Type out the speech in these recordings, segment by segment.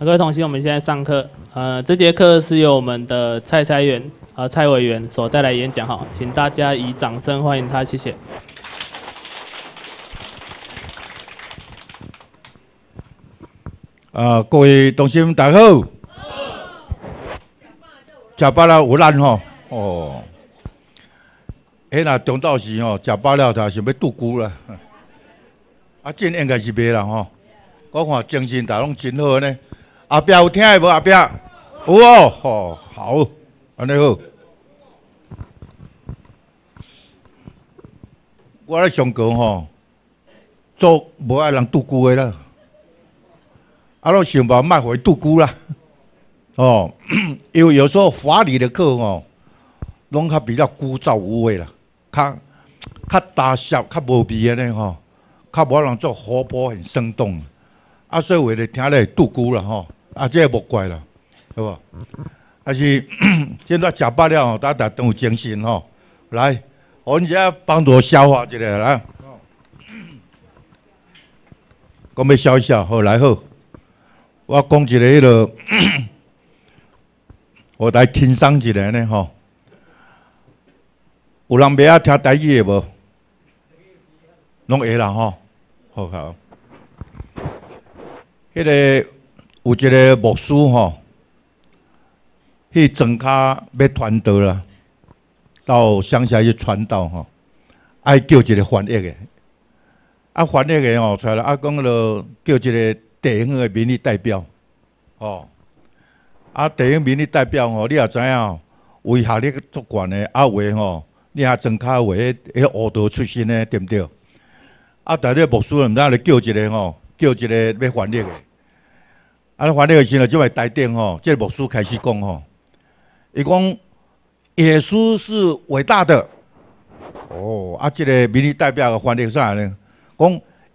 各位同学，我们现在上课。呃，这节课是由我们的蔡蔡员呃蔡委员所带来演讲哈，请大家以掌声欢迎他，谢谢。啊，各位同学们，大家好。食饱了有难吼，哦。迄若中昼时吼，食饱了就想要拄久啦。啊，真应该是袂啦吼。我看精神大拢真好呢。后壁有听的无？后壁有哦，吼好，安尼好。我咧上课吼，做无爱人拄久的啦。啊，拢想办法互伊拄久啦。哦，因为有时候法理的课吼，拢较比较枯燥无味啦，较较大小较无味安尼吼，较无人做活泼很生动。啊，所以为了听咧拄久啦吼。啊，这也无怪啦，好无？啊是 现在食饱了吼，大家都有精神吼。来，我们只帮助消化一下来。讲要消一下，好来好。我讲一个迄个，我来轻松一下呢吼。有人袂晓听台语的无？拢会啦吼，好好。迄个。有一个牧师吼，去庄卡要传道啦，到乡下去传道吼，爱叫一个翻译的，啊翻译的吼出来，啊讲了叫一个地方的民意代表，吼，啊地方民意代表吼，你也知影，为学历足悬的，啊话吼，你也庄卡话迄迄乌道出身的，对毋对？啊，但个牧师毋知咧叫一个吼，叫一个要翻译的。啊！翻译个时候，就位台顶吼，这个牧师开始讲吼，伊讲耶稣是伟大的。哦，啊，这个民意代表个翻译啥呢？讲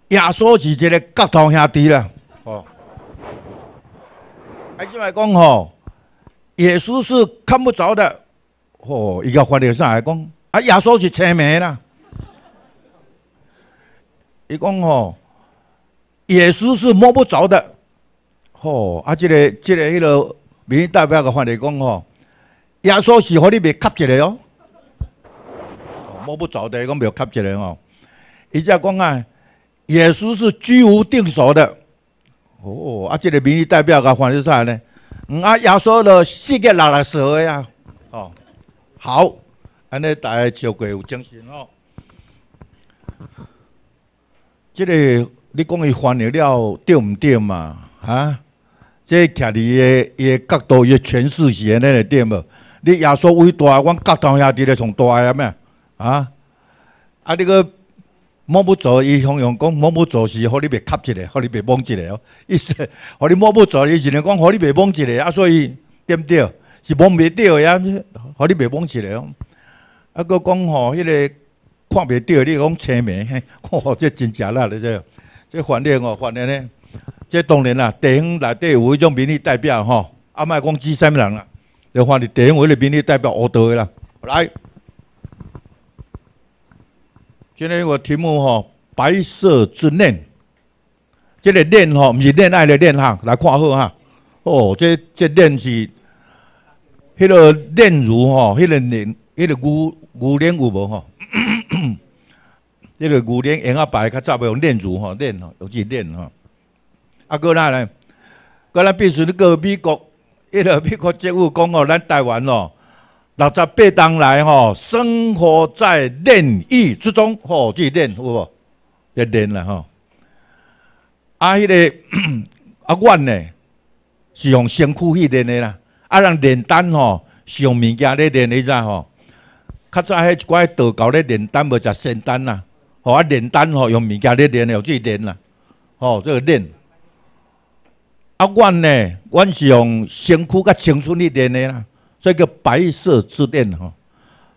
耶稣是一个格头兄弟啦。哦，啊，即位讲吼，耶稣是看不着的。哦，伊个翻译啥来讲？啊，耶稣是青梅啦。伊讲吼，耶稣是摸不着的。哦，啊，即个、即个、迄个民意代表个话来讲吼，耶稣是互你袂吸一个哦，摸不着的，讲袂吸一个哦。伊只讲啊，耶稣是居无定所的。哦，啊，即个民意代表个话是啥呢？嗯啊，耶稣的世界六十岁呀。哦，好，安尼大家照顾有精神哦。即个你讲伊翻译了对毋对嘛？啊？这徛伫个伊个角度，伊诠释是安尼个点无？你耶稣伟大，阮角头兄弟咧上大个咩？啊！啊！你个摸不着，伊形容讲摸不着是互你袂吸一个，互你袂摸一个哦。意思，互你摸不着，伊是咧讲互你袂摸一个啊。所以对毋对？是摸袂着呀，互你袂摸一个哦。啊，佫讲吼，迄个看袂着，你讲青眉，吼，这真假啦！你这这翻译哦，翻译呢？这当然啦，地方内底有迄种民意代表吼，啊，莫讲几三人啦，就看你地方为的民意代表恶多的啦。来，今天我题目吼，白色之恋，这个恋吼，毋是恋爱的恋哈，来看好哈。哦，这这恋是，迄个恋如吼，迄个恋，迄个牛牛恋有无吼？迄个牛恋用啊白较早要用恋如吼，恋吼，尤其恋吼。啊，过来咧，过来必须你个美国，迄个美国政府讲哦，咱台湾哦，六十八当来吼，生活在炼狱之中，吼，即炼有无？一炼啦吼。啊，迄个 啊，阮呢是用身躯去炼的啦。啊，人炼丹吼是用物件咧炼，你知吼？较早迄一寡道教咧炼丹无食仙丹啦，吼啊炼丹吼用物件咧炼的，有即炼啦，吼这个炼。啊，阮呢，阮是用身躯甲青春一点的啦，所以叫白色之恋吼。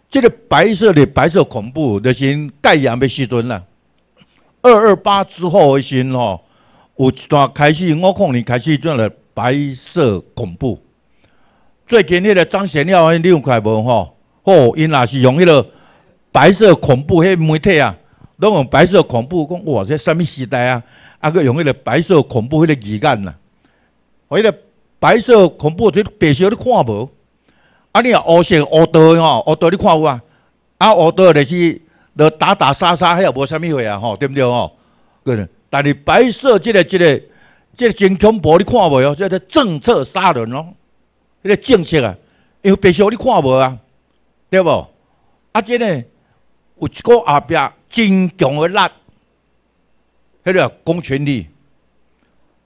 这个白色的白色恐怖，就是盖阳的时阵啦。二二八之后的时阵吼，有一段开始，我看你开始做了白色恐怖。最近迄个张贤耀，你有看无吼？哦，因也是用迄个白色恐怖迄媒体啊，拢用白色恐怖讲哇，这什么时代啊？啊，佮用迄个白色恐怖迄个字眼呐。迄个白色恐怖这白色你看无？啊，你啊黑色黑道吼，黑道你看有啊？啊，黑道就是就打打杀杀，迄也无啥物货啊，吼，对毋对吼？个，但是白色即个即个即个真恐怖，你看无哦？即个政策杀人哦，迄个政策啊，因为白色你看无啊，对无？啊，即个有一个后壁真强的力，迄个公权力，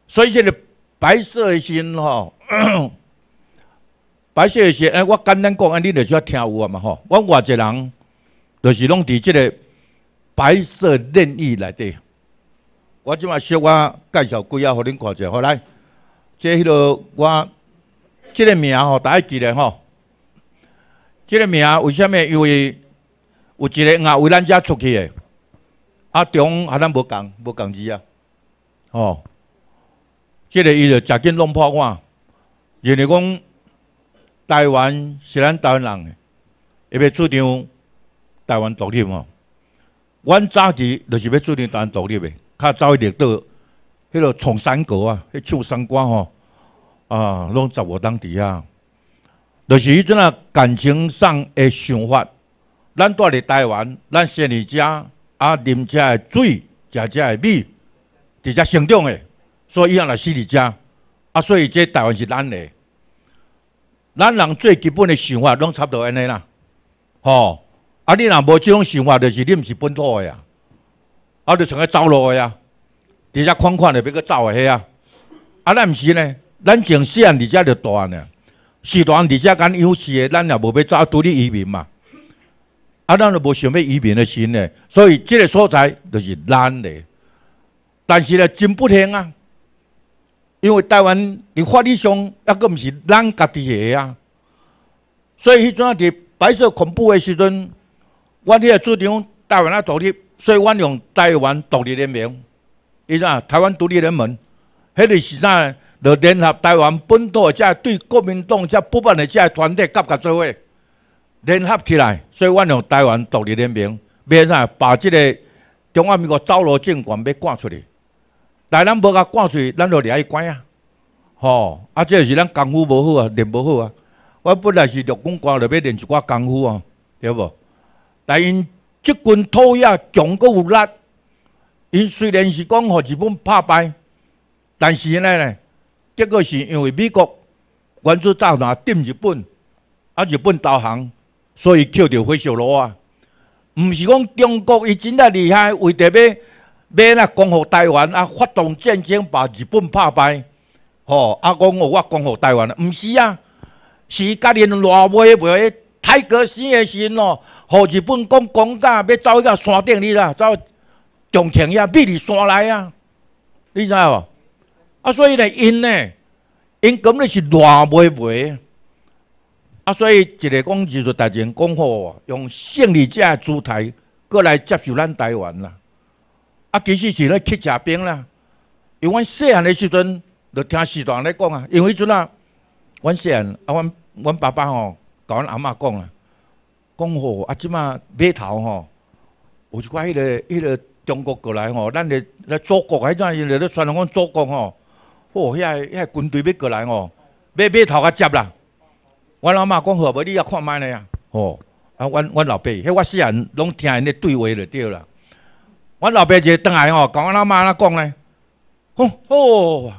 所以即个白色的心吼。白色是哎，我简单讲，安你就需要听有啊嘛吼。我外一人，就是拢伫即个白色任意内底。我即马小我介绍几啊，互恁看者。好来，即迄个我即个名吼，大家记咧吼。即个名为虾米？因为有一个啊为咱遮出去的，啊中啊咱无共无共字啊。吼，即个伊就食紧弄破碗，认为讲。台湾是咱台湾人，要要主张台湾独立吼。阮早期就是要主张台湾独立的，较早一点到迄个创山歌啊，迄唱山歌吼啊，拢十五当底啊。就是迄阵啊，感情上的想法，咱住伫台湾，咱生伫遮啊，啉遮的水，食遮的米，伫遮成长的，所以以后来死伫遮啊，所以这台湾是咱的。咱人最基本的想法拢差不多安尼啦，吼！啊，你若无即种想法，就是你毋是本土的呀，啊，就成个走路的呀，伫遮款款的要搁走的迄啊，啊，咱毋是呢，咱从细汉伫遮就大呢，是大伫遮敢有势的，咱也无要走独立移民嘛，啊，咱就无想要移民的心呢，所以即个所在就是咱的，但是呢，真不幸啊。因为台湾伫法律上抑个毋是咱家己个啊，所以迄阵啊伫白色恐怖的时阵，阮迄个主张台湾啊独立，所以阮用台湾独立联盟，伊啥台湾独立联盟，迄个是啥？就联合台湾本土遮对国民党遮不满的遮团体夹夹做伙，联合起来，所以阮用台湾独立联盟，要啥？把即个中华民国走路政权要赶出去。但咱无甲赶出去，咱就掠去关啊！吼，啊，这是咱功夫无好啊，练无好啊。我本来是陆公关，就要练一寡功夫啊，对无？但因即群土野强国有力，因虽然是讲互日本拍败，但是呢呢，结果是因为美国原子炸弹顶日本，啊，日本投降，所以扣着火烧炉啊。毋是讲中国伊真正厉害，为着要。要那攻复台湾啊，发动战争把日本拍败，吼！啊，讲我攻复台湾啊，毋是啊，是家己偌袂袂太过死的时咯，互日本讲讲甲要走迄个山顶哩啦，走重庆遐秘鲁山来啊，你知无？啊，所以呢，因呢，因根本是偌袂袂，啊，所以一个讲艺术大战讲好，用胜利者姿态过来接受咱台湾啦。啊，其实是咧去食冰啦。因为阮细汉的时阵，就听师长咧讲啊。因为迄阵啊，阮细汉啊，阮阮爸爸吼，甲阮阿嬷讲啊，讲吼啊，即马码头吼，有一寡迄个迄个中国过来吼，咱咧咧祖国迄阵，因咧咧传讲祖国吼，哦，遐遐军队要过来吼，码码头甲接啦。阮阿嬷讲好，无你也看卖咧啊。吼，啊，阮阮老爸，迄我细汉拢听因咧对话就对啦。阮老爸就倒来吼，甲阮阿妈那讲咧，吼哦，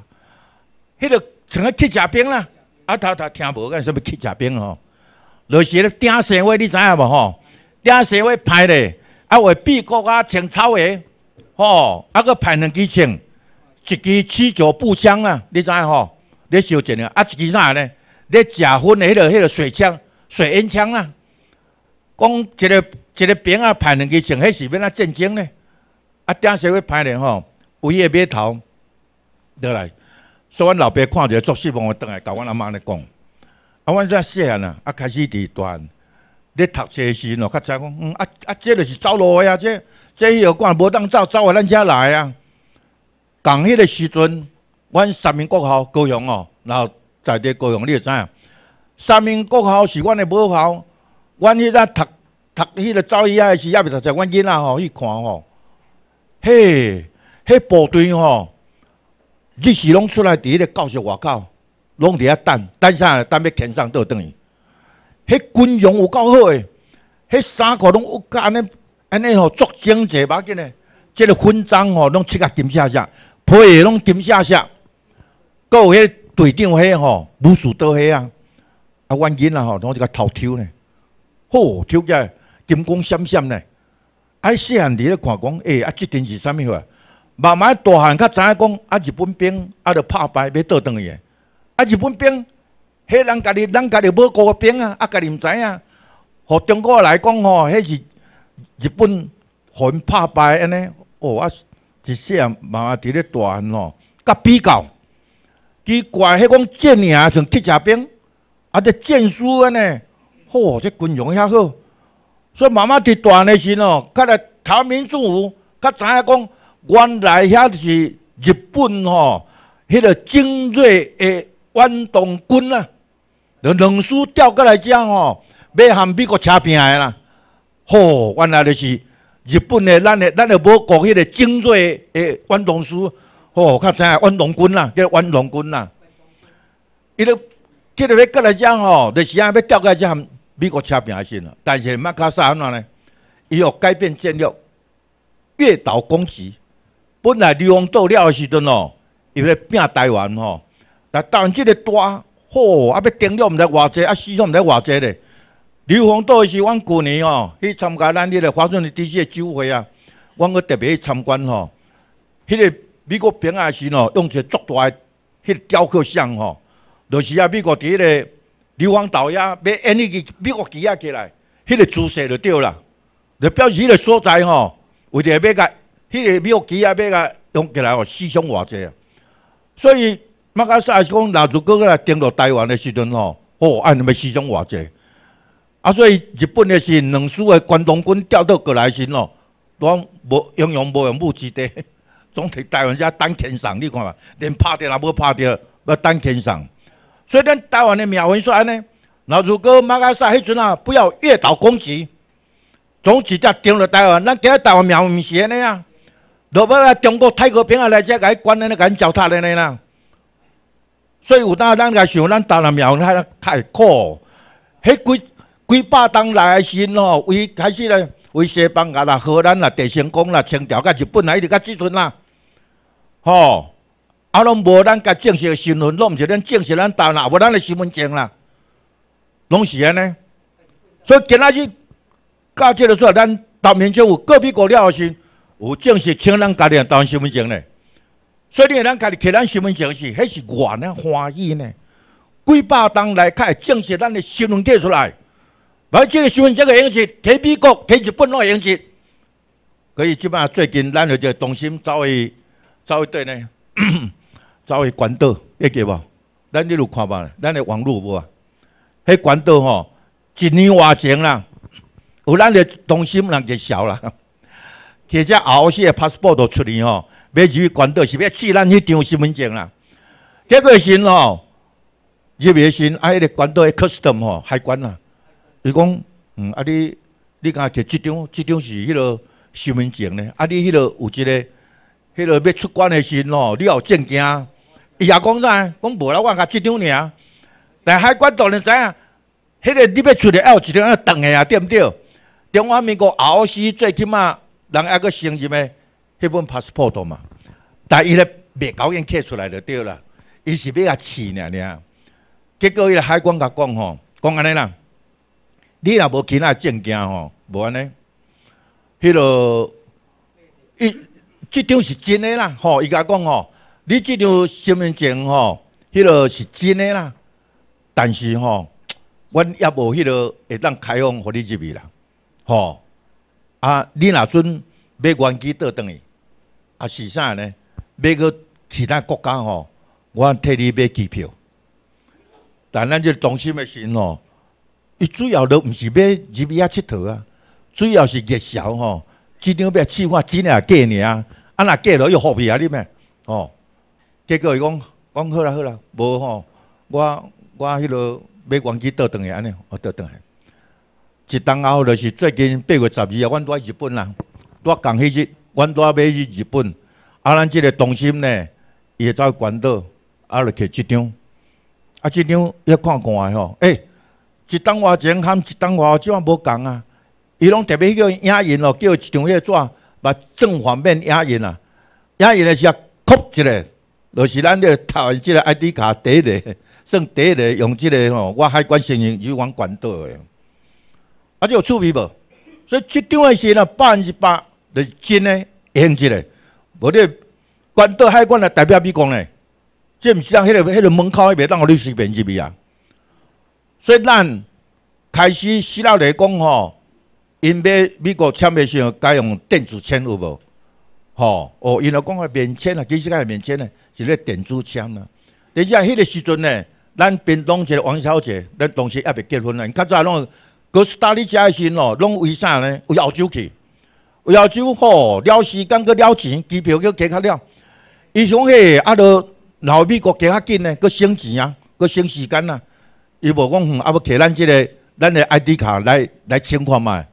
迄个像个乞食兵啦，啊头头听无个什么乞食兵吼，就是咧顶社会你知影无吼？顶社会派咧，啊为美国啊穿草鞋，吼，啊个派两支枪，一支七九步枪啊，你知影吼？咧烧钱啊，啊一支啥咧？咧食薰的迄个迄个水枪、水烟枪啊，讲一个一个兵啊派两支枪，迄是要哪战争咧？啊，顶社会歹咧吼，有迄个码头倒来，所以阮老爸看着作死望我倒来，甲阮阿妈咧讲，啊，阮遮细汉啊，啊开始伫段咧读册时咯，较早讲，嗯啊啊，这就是走路诶啊，这这迄个讲无当走，走啊咱遮来啊。共迄个时阵，阮三民国校高雄哦，然后在地高雄，你会知影？三民国校是阮诶母校，阮迄搭读读迄个走伊啊时，也未读册，阮囡仔吼去看吼。迄部队吼，日时拢出来伫迄个教室外口，拢伫遐等，等啥？等要天上倒转去。迄军容有够好诶，迄衫裤拢有甲安尼安尼吼，足整齐，要紧诶。即个勋章吼，拢漆甲金闪闪，皮也拢金闪闪。搁有迄队长迄吼，武术刀迄啊，啊，阮囡仔吼，拢一个头抽呢，吼，抽起来金光闪闪呢。啊，细汉伫咧看讲，诶，啊，即阵是啥物货？慢慢大汉较知影讲，啊，日本兵啊，着拍败要倒转去诶。啊，日本兵，迄人家己，咱家己无国兵啊，啊，家己毋知影。互中国来讲吼，迄是日本互因拍败安尼。哦，啊，一细汉慢慢伫咧大汉吼，甲比较。奇怪，迄讲剑尔像铁甲兵，啊，这剑书安尼，吼，这军容遐好。所以慢慢伫大汉诶时吼，较来台民政府较知影讲，原来遐是日本吼，迄个精锐的远东军啊，就两师调过来遮吼，要和美国扯平诶啦。吼，原来就是日本的，咱的，咱的无国迄个精锐的远东师。哦，较知影远龙军啦，叫远龙军啦。伊咧，去到要过来遮吼，就是啊要调过来遮含美国车平先啦。但是马卡萨安怎呢？伊要改变战略，越岛攻击。本来刘邦到了诶时阵哦，伊咧拼台湾吼，但台湾即个大，吼啊要订了毋知偌济，啊死了毋知偌济咧。刘邦到诶时，阮旧年吼去参加咱迄个华盛顿 DC 诶酒会啊，阮个特别去参观吼，迄个。美国兵啊时喏，用一个足大诶迄个雕刻像吼，就是啊美国伫迄个流亡岛呀要演迄个美国旗啊起来，迄个姿势就对啦，就表示迄个所在吼，为着要甲迄个美国旗啊要甲用起来吼，思想偌济啊。所以马卡萨是讲，那如果来登陆台湾诶时阵吼，哦，按要思想偌济。啊，所以日本诶是两师诶关东军调到过来时咯，拢无英勇无用武之地。总体台湾遮等天上，你看嘛，连拍着也无拍着，要等天上。所以咱台湾的庙文说安尼，那如果马卡萨迄阵啊，不要越岛攻击，总直接定了台湾，咱今日台湾庙文毋是安尼啊，落尾啊中国泰国兵啊来遮甲伊关安尼，甲伊糟蹋安尼啦。所以有当咱来想，咱台湾苗文太太苦，迄几几百当来的时吼，为开始咧，为西班牙啦、荷兰啦、地成功啦、清朝甲日本啦，一直甲即阵啦。吼，啊，拢无咱甲正式诶新闻，拢毋是咱正式咱台湾，无咱诶身份证啦，拢是安尼。所以今仔日到即个时候，咱台面政府个别国了后时，有正式请咱家己诶台湾身份证咧。所以你咱家己摕咱身份证是，迄是偌呢欢喜呢。几百当来开正式咱诶身份摕出来，而即个身份证诶用值，摕美国、摕日本拢会用值。可以即摆最近咱有个中心走去。走去对呢，走去关岛，会记无？咱你有看无？咱的网络无啊？迄关岛吼，一年外前啦，有咱的中心人就笑啦。其实后些 passport 都出嚟吼，要入去关岛是要试咱迄张身份证啦。结果先吼，入去先啊，迄个关岛的 custom 吼，海关啦，伊讲，嗯，啊你你敢摕即张？即张是迄个身份证呢？啊你迄个有一个。迄个要出关的时阵吼，你有证件，伊也讲啥？讲无啦，我甲即张尔。但海关当然知影，迄个你要出来要有一张要长的啊，对毋对？中华民国后时最起码人还阁承认的迄本 passport 嘛。但伊咧未搞应刻出来就对啦，伊是要甲试尔尔。结果伊个海关甲讲吼，讲安尼啦，你若无其他证件吼，无安尼，迄个伊。即张是真诶啦，吼！伊甲讲吼，你即张身份证吼，迄个是真诶啦。但是吼，阮也无迄个会当开放互你入去啦，吼！啊，你若准买原机倒转去，啊是啥呢？买个其他国家吼，我替你买机票。但咱即中心诶时吼，伊主要都毋是买入去遐佚佗啊，主要是热销吼。即张要试看真诶假尔。啊！啊若假了又何必啊？你咩？哦，结果伊讲讲好啦好啦，无吼，我我迄落买原机倒转去安尼，我倒转来。一当后就是最近八月十二啊，阮在日本啦，我讲迄日，阮在买去日本。啊，咱即个中心呢，伊会走去关岛，啊，就摕即张，啊，即张要看看诶吼，诶，一档偌钱含一档偌即款无共啊。伊拢特别叫影印咯，叫一张迄纸，把正反面压印啊。压印的时啊，刻一个，就是咱个台湾这个 ID 卡第一个，算第一个用即个吼，我海关承认有往管道的。啊，就有趣味无？所以即张的是呢，百分之百是真诶用一个，无咧管道海关来代表美国呢。这毋是让迄个、迄个门口迄边当互你随便入去啊！所以咱开始死老来讲吼，因要美国签的时候改用电子签有无？吼哦，因为讲个免签啊，其实个免签呢，是咧电子签啊。而且迄个时阵呢，咱边东一个王小姐，咱当时还未结婚呢。较早拢哥斯达黎加的时咯，拢为啥呢？为澳洲去，为澳洲吼，了时间个了钱，机票去加较了。伊想迄啊，都。然后美国加较紧呢，佮省钱啊，佮省时间啊。伊无讲，啊要摕咱即个咱的 ID 卡来来签看嘛。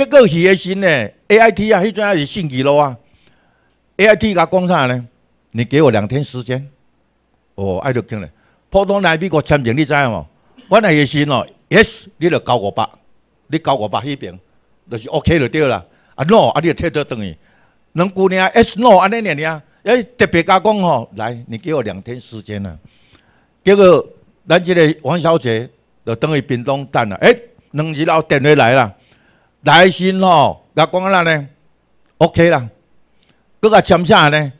结果去的时呢，AIT 啊，迄阵也是信息咯啊。AIT 甲讲啥呢？你给我两天时间。哦，爱就听咧。普通来美国签证，你知影无？我来的时喏，Yes，你就交五百，你交五百迄边，就是 OK 就对啦。啊 No，啊你就退倒转去。两姑娘 S No 安尼念尔。哎，特别加讲吼，来，你给我两天时间了。结果咱这个王小姐就等于屏东等了。哎，两日后电话来了，来信吼，甲讲啊呢，OK 啦。佮甲签啥呢？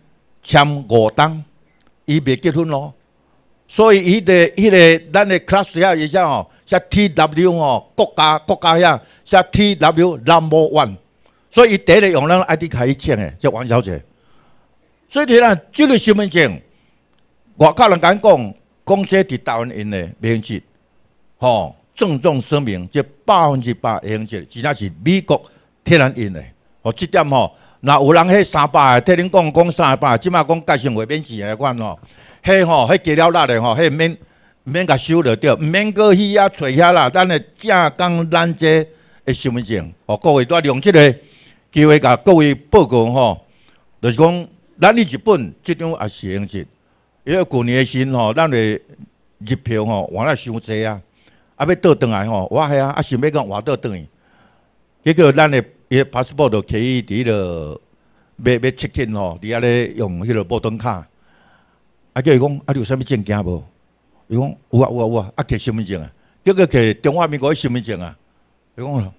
签五档，伊未结婚咯。所以伊的迄个咱的 class 遐一下吼，写 TW 吼，国家国家遐写 TW number one。所以伊第一个用咱 ID 卡去签的，叫王小姐。所以你呢，这个身份证，外口人讲讲，公司伫台湾因的免制，吼，郑重声明，这百分之百免制，只那是美国天然印的。哦，这点吼，那有人迄三百，替恁讲讲三百，即马讲介绍会免钱的款吼，迄吼，迄加了力的吼，迄免免甲收了着，毋免过去遐找遐啦。咱的正讲咱这的身份证，哦，各位都用这个机会甲各位报告吼，就是讲。咱日本，即种也是用制，因为过年的时吼，咱的日票吼换了伤济啊，啊要倒转来吼，我系啊，啊想要讲换倒转去，结果咱的伊 passport 就可以伫个要要 check in 吼，伫遐咧用迄个报登卡，啊叫伊讲啊你有啥物证件无？伊讲有啊有啊有啊，啊摕身份证啊，结果摕中华民国身份证啊，伊讲咯，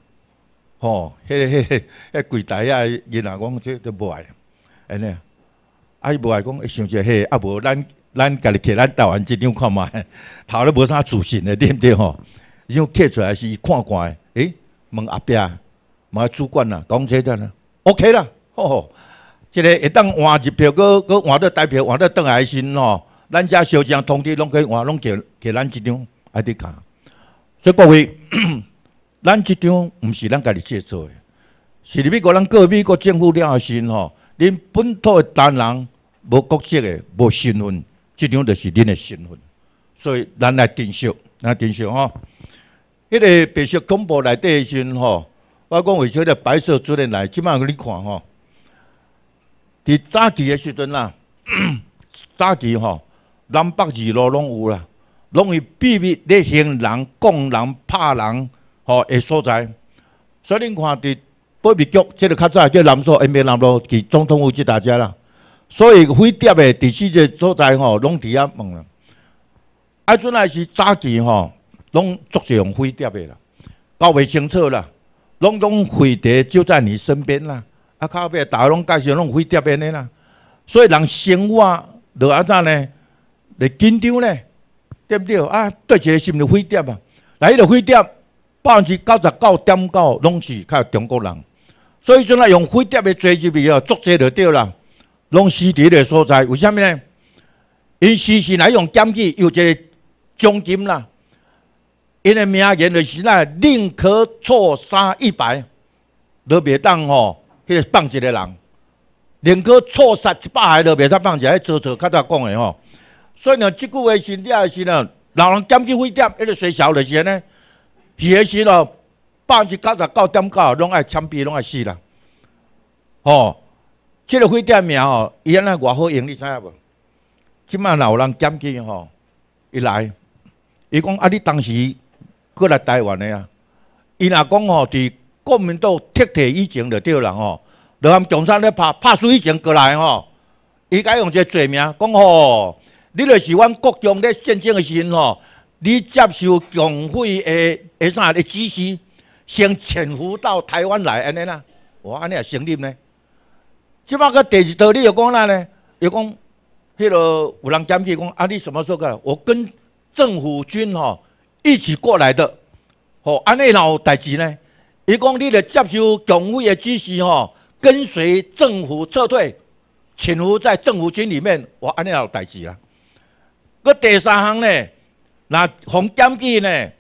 吼，迄迄迄迄柜台啊，囡仔讲这都无爱，安尼。啊！啊伊无爱讲，会想着嘿，啊无咱咱家己摕咱台湾即张看觅，头咧无啥自信的，对毋对吼？伊种摕出来是看惯诶，诶，问阿伯，问主管啦，讲这个啦，OK 啦，吼吼，即个一当换一票，搁搁换到代票，换到倒来时吼，咱遮小将通知拢可以换，拢摕摕咱即张 ID 卡。所以各位，咱即张毋是咱家己制作诶，是美国咱各美国政府了时吼，恁本土诶单人。无国籍的、无身份，即种就是恁的身份。所以咱来珍惜，来珍惜吼。迄个白色恐怖内底的时阵吼，我讲为啥个白色主任来？即摆你看吼，伫早期的时阵啦，早期吼，南北二路拢有啦，拢会秘密咧行人、讲人、拍人吼的所在。所以恁看伫保密局，即个较早叫南所 N B 南路，伫总统府即大家啦。所以飞碟的第四个所在吼，拢伫遐问啦。啊，阵也是早期吼，拢足是用飞碟的啦，搞袂清楚啦。拢讲飞碟就在你身边啦，啊，靠边大家拢介绍拢飞碟的啦。所以人生活就安怎呢？来紧张呢，对不对？啊，对一个是毋是飞碟啊？来，迄个飞碟百分之九十九点九拢是靠中国人。所以阵来用飞碟的做入去哦，足济就对啦。拢死伫个所在，为虾米呢？因时时来用检举，有一个奖金啦。因的名言就是那宁可错杀一百，都别当吼，迄个放一个人；宁可错杀一百个，都别当放一个。做做较早讲的吼。所以呢，即句话是了是呢，老人检举非典，迄个学校就是呢，学时咯，百分之九十九点九拢爱枪毙，拢爱死啦。吼。即个火店名吼，伊安尼偌好用，你知影无？即摆若有人检举吼，一来伊讲啊，你当时过来台湾的啊，伊若讲吼，伫国民党撤退以前就对啦吼，就含共产咧拍拍输以前过来吼，伊该用一个罪名讲吼，你就是阮国中咧战争的时阵吼，你接受共匪的的啥的指示，先潜伏到台湾来安尼啦，哇，安尼也成立呢？即摆个第二道理又讲哪呢？又讲，迄个有人检举讲，啊，你什么时候过来？我跟政府军吼一起过来的，吼，安尼哪有代志呢？伊讲，你得接受共匪的指示吼，跟随政府撤退，潜伏在政府军里面，我安尼有代志啦？个第三项呢，那红检举呢，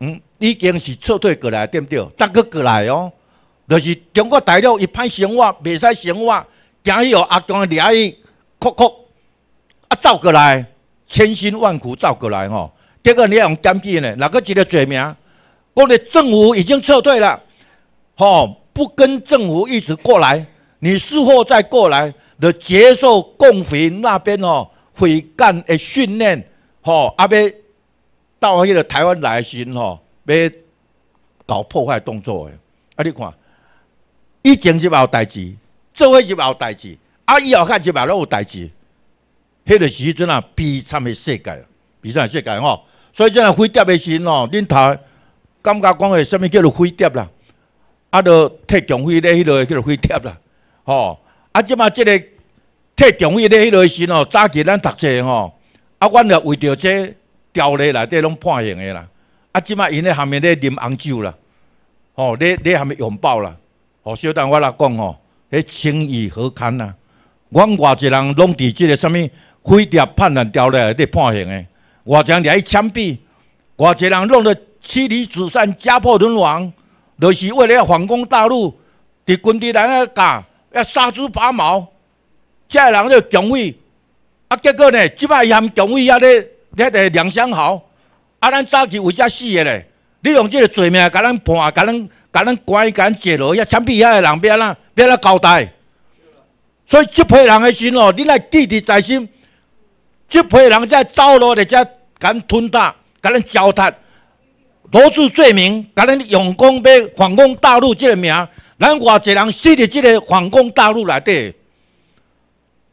嗯，已经是撤退过来，对不对？但个过来哦。就是中国大陆一歹生活，袂使生活，惊伊哦阿公掠伊，哭哭啊走过来，千辛万苦走过来吼。结果你用检举呢，哪个一个罪名？我的政府已经撤退了，吼，不跟政府一直过来，你事后再过来，就接受共匪那边哦匪干的训练，吼，阿要到迄个台湾来时吼，要搞破坏动作的，啊你看。以前就有代志，做伙就有代志，啊以后开始嘛拢有代志。迄个时阵啊，悲惨的世界，悲惨的世界吼。所以即个飞碟的时吼，恁头感觉讲诶，什物叫做飞碟啦？啊，著替强飞咧，迄落叫做飞碟啦，吼。啊，即马即个退强飞咧，迄落时吼，早期咱读册吼，啊，阮著为着这条例内底拢判刑的啦。啊，即马因咧下面咧啉红酒啦，吼，咧咧下面拥抱啦。哦，小等我来讲哦，迄情义何堪呐？阮外一人拢伫即个什物飞碟判断条例内底判刑诶，外一人掠去枪毙，外一人弄得妻离子散、家破人亡，就是为了要反攻大陆，伫军地内底教要杀猪拔毛，这人就强匪，啊，结果呢，即摆伊含强匪遐咧咧个两相好，啊，咱早期为遮死诶咧，你用即个罪名甲咱判，甲咱。甲咱关甲咱解落，遐枪毙遐个人，别啦，别啦交代。所以这批人的心哦，你来记伫在心。这批人在走路的，在咱吞大，甲咱糟蹋，罗织罪名，甲咱用功要反攻大陆这个名，咱外一人死伫这个反攻大陆内底。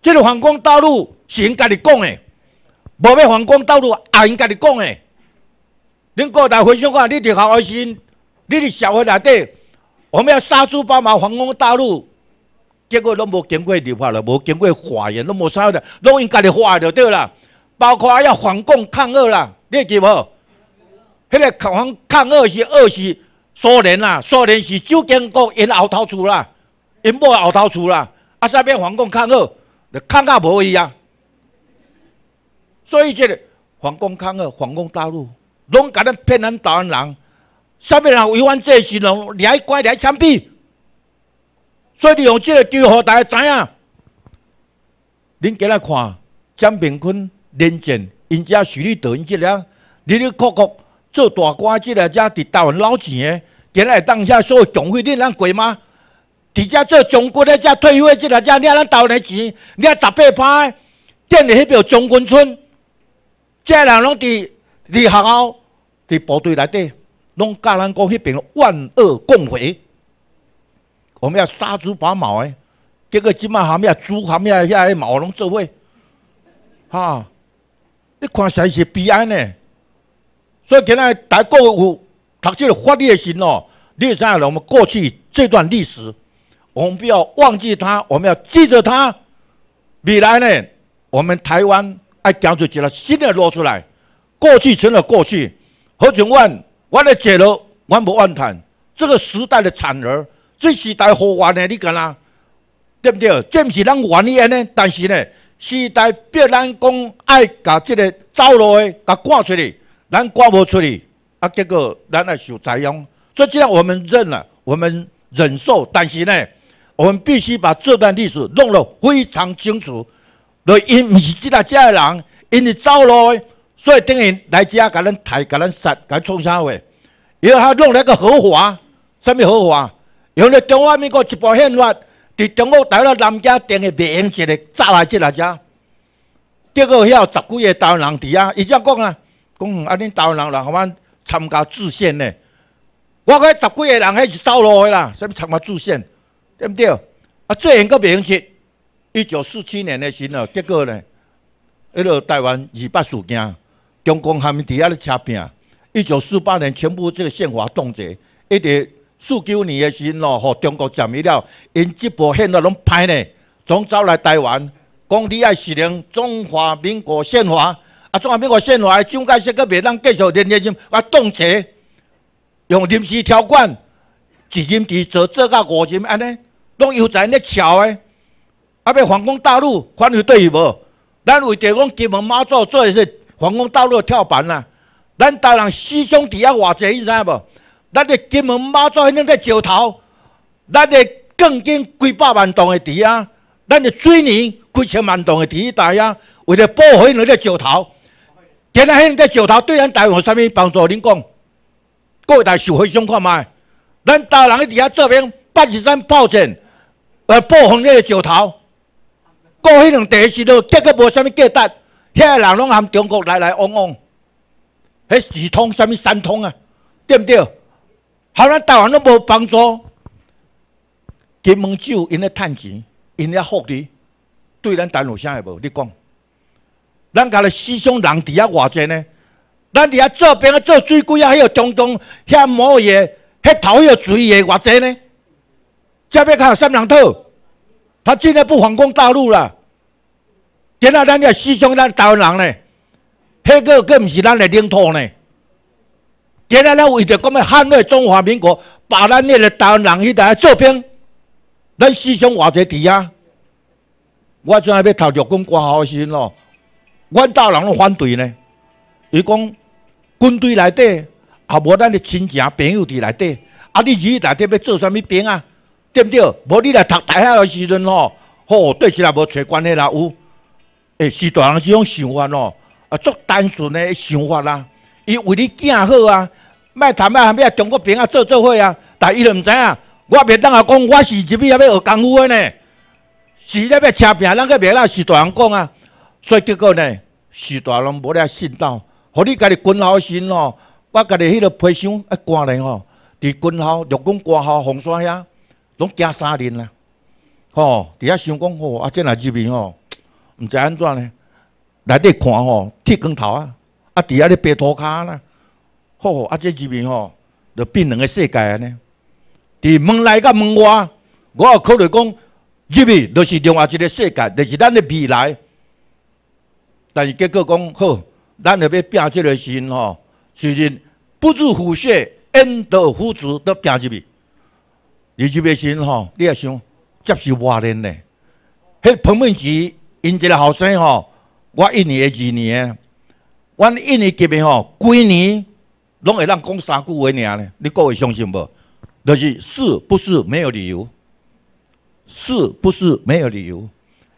这个反攻大陆是因家己讲的，无要反攻大陆也因家己讲的。恁各大回想看，你伫校外时。你伫社会内底，我们要杀猪帮忙反攻大陆，结果拢无经过立法了，无经过法院，拢无啥的，拢因家己画就对啦。包括要反共抗俄啦，你记无？迄个抗抗俄是二是苏联啦，苏联是旧建国因后头厝啦，因某后头厝啦，啊，啥要反共抗俄，就抗甲无伊啊。所以这个反共抗俄、反攻大陆，拢甲咱骗咱台湾人。上面人违反这些拢掠关掠枪毙，所以你用这个机会，大家知影。恁今来看江炳坤、连战、因遮徐立德因这个，你你哭哭做大官，这个遮伫台湾捞钱的，今来当下所有总会恁人过吗？伫遮做将军的遮退休的这个遮，你啊咱台湾的钱，你啊十八派建立迄条将军村，遮人拢伫伫学校伫部队内底。拢教咱讲迄边万恶共匪，我们要杀猪拔毛诶！结果即摆下面猪下面遐毛拢做伙，哈！你看实是悲哀呢。所以今日大家有读这个法律的时哦，你知影了我们过去这段历史，我们不要忘记它，我们要记着它。未来呢，我们台湾要讲出一个新的路出来。过去成了过去，何景万。我来解了，我无怨叹。这个时代的产儿，这时代好玩的，你讲啦，对不对？这不是咱愿意呢，但是呢，时代逼咱讲爱把这个走路的，甲赶出去，咱赶无出去，啊，结果咱来受灾殃。所以，既然我们认了，我们忍受，但是呢，我们必须把这段历史弄得非常清楚。因不是这个家的人，因是走路的。所以等于来遮甲咱抬、甲咱杀、甲咱创啥话？因为他弄了一个合法，什么合法？用了中华民国一部宪法，伫中国台湾南京定的灭英节的炸来即来遮。结果遐十几个台湾人伫啊，伊怎讲啊？讲啊，恁台湾人来互阮参加制宪呢？我讲十几个人，迄是走路的啦，什么参加制宪，对不对？啊，最严个明确，一九四七年的时候，结果呢，迄个台湾二八事件，中共还没伫遐咧车拼。一九四八年，全部这个宪法冻结，一直四九年的时候，吼，中国占去了，因这部宪法拢歹呢，总走来台湾，讲你爱实行中华民国宪法，啊，中华民国宪法蒋介石个袂当继续连任，啊，冻结，用临时条款，一任期做做到五任，安尼，拢又在咧巧诶，啊，要反攻大陆，反对对无？咱为着讲金门马祖做诶是反攻大陆跳板啦。咱台人师兄伫遐偌济，你知影无？咱的金门马祖迄种在石头，咱的钢筋几百万吨的伫啊，咱的水泥几千万吨的伫台啊，为了保护迄种在石头，今仔迄种在石头对咱台湾有啥物帮助？恁讲，各位大受回想看卖，咱台人伫遐做兵八十三炮阵来保护迄个石头，过迄种地时都结果无啥物价值，遐个人拢含中国来来往往。迄四通，什物三通啊？对不对？含，咱台湾都无帮助。金门酒因咧趁钱，因咧福利，对咱台湾有啥会无？你讲，咱家咧思想人伫遐偌济呢？咱伫遐做兵啊，做水鬼啊，迄个中东遐毛嘢，迄头迄个水嘢偌济呢？这边看三两套，他今天不反攻大陆了。今仔咱个思想咱台湾人呢？迄个更毋是咱的领土呢。今仔咱为着讲要捍卫中华民国，把咱迄个台湾人迄代做兵，咱思想偌济伫啊！我阵要投陆军官校时阵咯，阮大人拢反对呢。伊讲军队内底也无咱的亲情朋友伫内底，啊，你去内底要做啥物兵啊？对不对？无你来读大学的时阵吼，吼对起来无找关系啦有。诶，是大人这种想法咯。啊，足单纯的想法啦！伊为你囝好啊，莫谈啊，咩中国兵啊做做伙啊，但伊都毋知影，我袂当啊讲，我是入去要学功夫诶呢，是咧要车拼，咱个袂啦是大人讲啊，所以结果呢，是大人无咧信道，互你家己军校时吼，我家己迄个皮箱一挂咧吼，伫军校陆军挂校红山遐，拢惊三年啦，吼，伫遐想讲吼，啊，这若入去吼，毋知安怎呢？内底看吼，铁光头啊，啊，伫遐咧白涂骹啦，吼，啊，这入面吼，就变两个世界安尼。伫门内甲门外，我也考虑讲，入面就是另外一个世界，就是咱的未来。但是结果讲好，咱要拼这个心吼，虽然不知虎穴，焉得虎子，都拼入去。你入去心吼，你也想接受磨练呢？迄彭文吉因一个后生吼。我一年二年，阮一年级的吼，规年拢会让讲三句话尔呢。你各位相信无？就是是不是没有理由？是不是没有理由？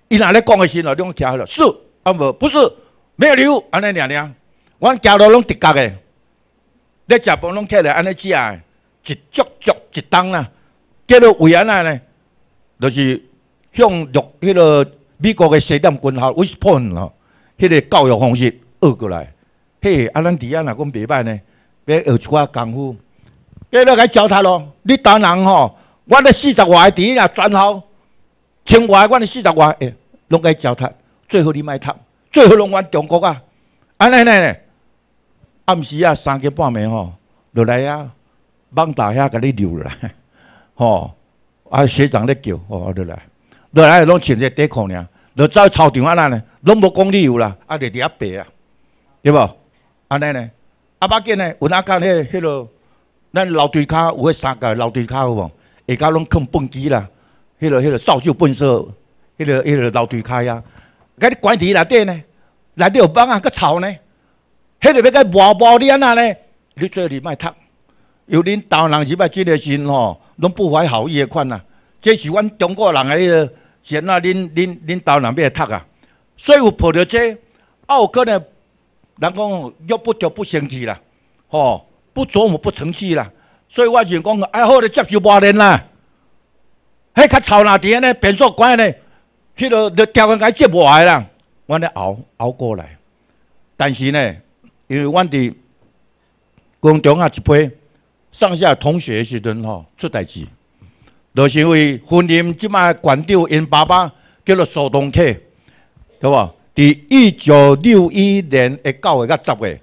伊若咧讲的时候，你讲听好了。是啊，无不是没有理由，安尼尔尔。阮家路拢直角的，咧食饭拢起来安尼食的，一足足一档啦。叫做为安尼呢？就是向入迄个美国的西点军校 West Point 咯。迄个教育方式学过来，嘿，啊，咱伫遐若讲袂歹呢，要学一寡功夫，要落来教他咯。你当人吼，我咧四十外伫遐专校，千外我咧四十外，诶，拢该教他。最好你莫读，最好拢阮中国啊。安尼呢？暗时啊，三更半暝吼，落来啊，网大遐甲你溜来，吼，啊学长咧叫，哦，落来，落来拢穿只短裤尔。落走操场啊，那呢，拢无讲理由啦，啊，就伫遐白啊，对无？安尼呢？啊，把见呢，有哪间迄迄落，咱楼梯骹有迄三角楼梯骹有无？下骹拢放蹦机啦，迄落迄落扫帚粪扫，迄落迄落楼梯骹呀，甲你关伫内底呢，内底有蚊啊，佮臭呢，迄落要甲磨磨你安那呢？你做你莫读，有恁大人是摆即个时吼，拢不怀好意诶款啊，这是阮中国人诶迄个。现在恁恁恁到南边读啊，所以有抱着这，啊有可能人讲要不就不生气啦，吼，不琢磨不成器啦，所以我就讲爱好咧接受磨练啦，迄较臭哪点呢？变数关呢？迄个就调个该接磨来啦，我咧熬熬过来，但是呢，因为阮伫高中啊一批上下同学时阵吼出代志，就是因为婚姻即摆馆长因爸爸叫做苏东克，对无？伫一九六一年的九月甲十月，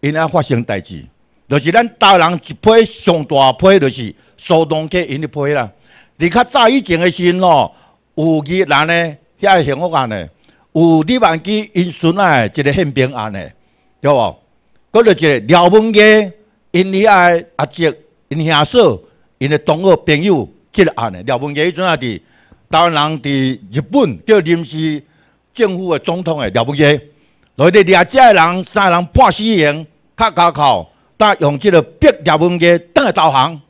因啊发生代志，就是咱台人一批上大批，就是苏东克因一批啦。伫较早以前的时阵吼，有伊人呢，遐幸福案呢，有李万基因孙仔一个宪兵案呢，对无？嗰个一个廖文杰因遐个阿叔因兄嫂因的同学朋友即个案呢，廖文杰迄阵啊伫台湾人伫日本叫临时。政府的总统诶，了不起！来伫掠遮诶人，三人判死刑，较加考，但用即个逼廖文杰等来投降。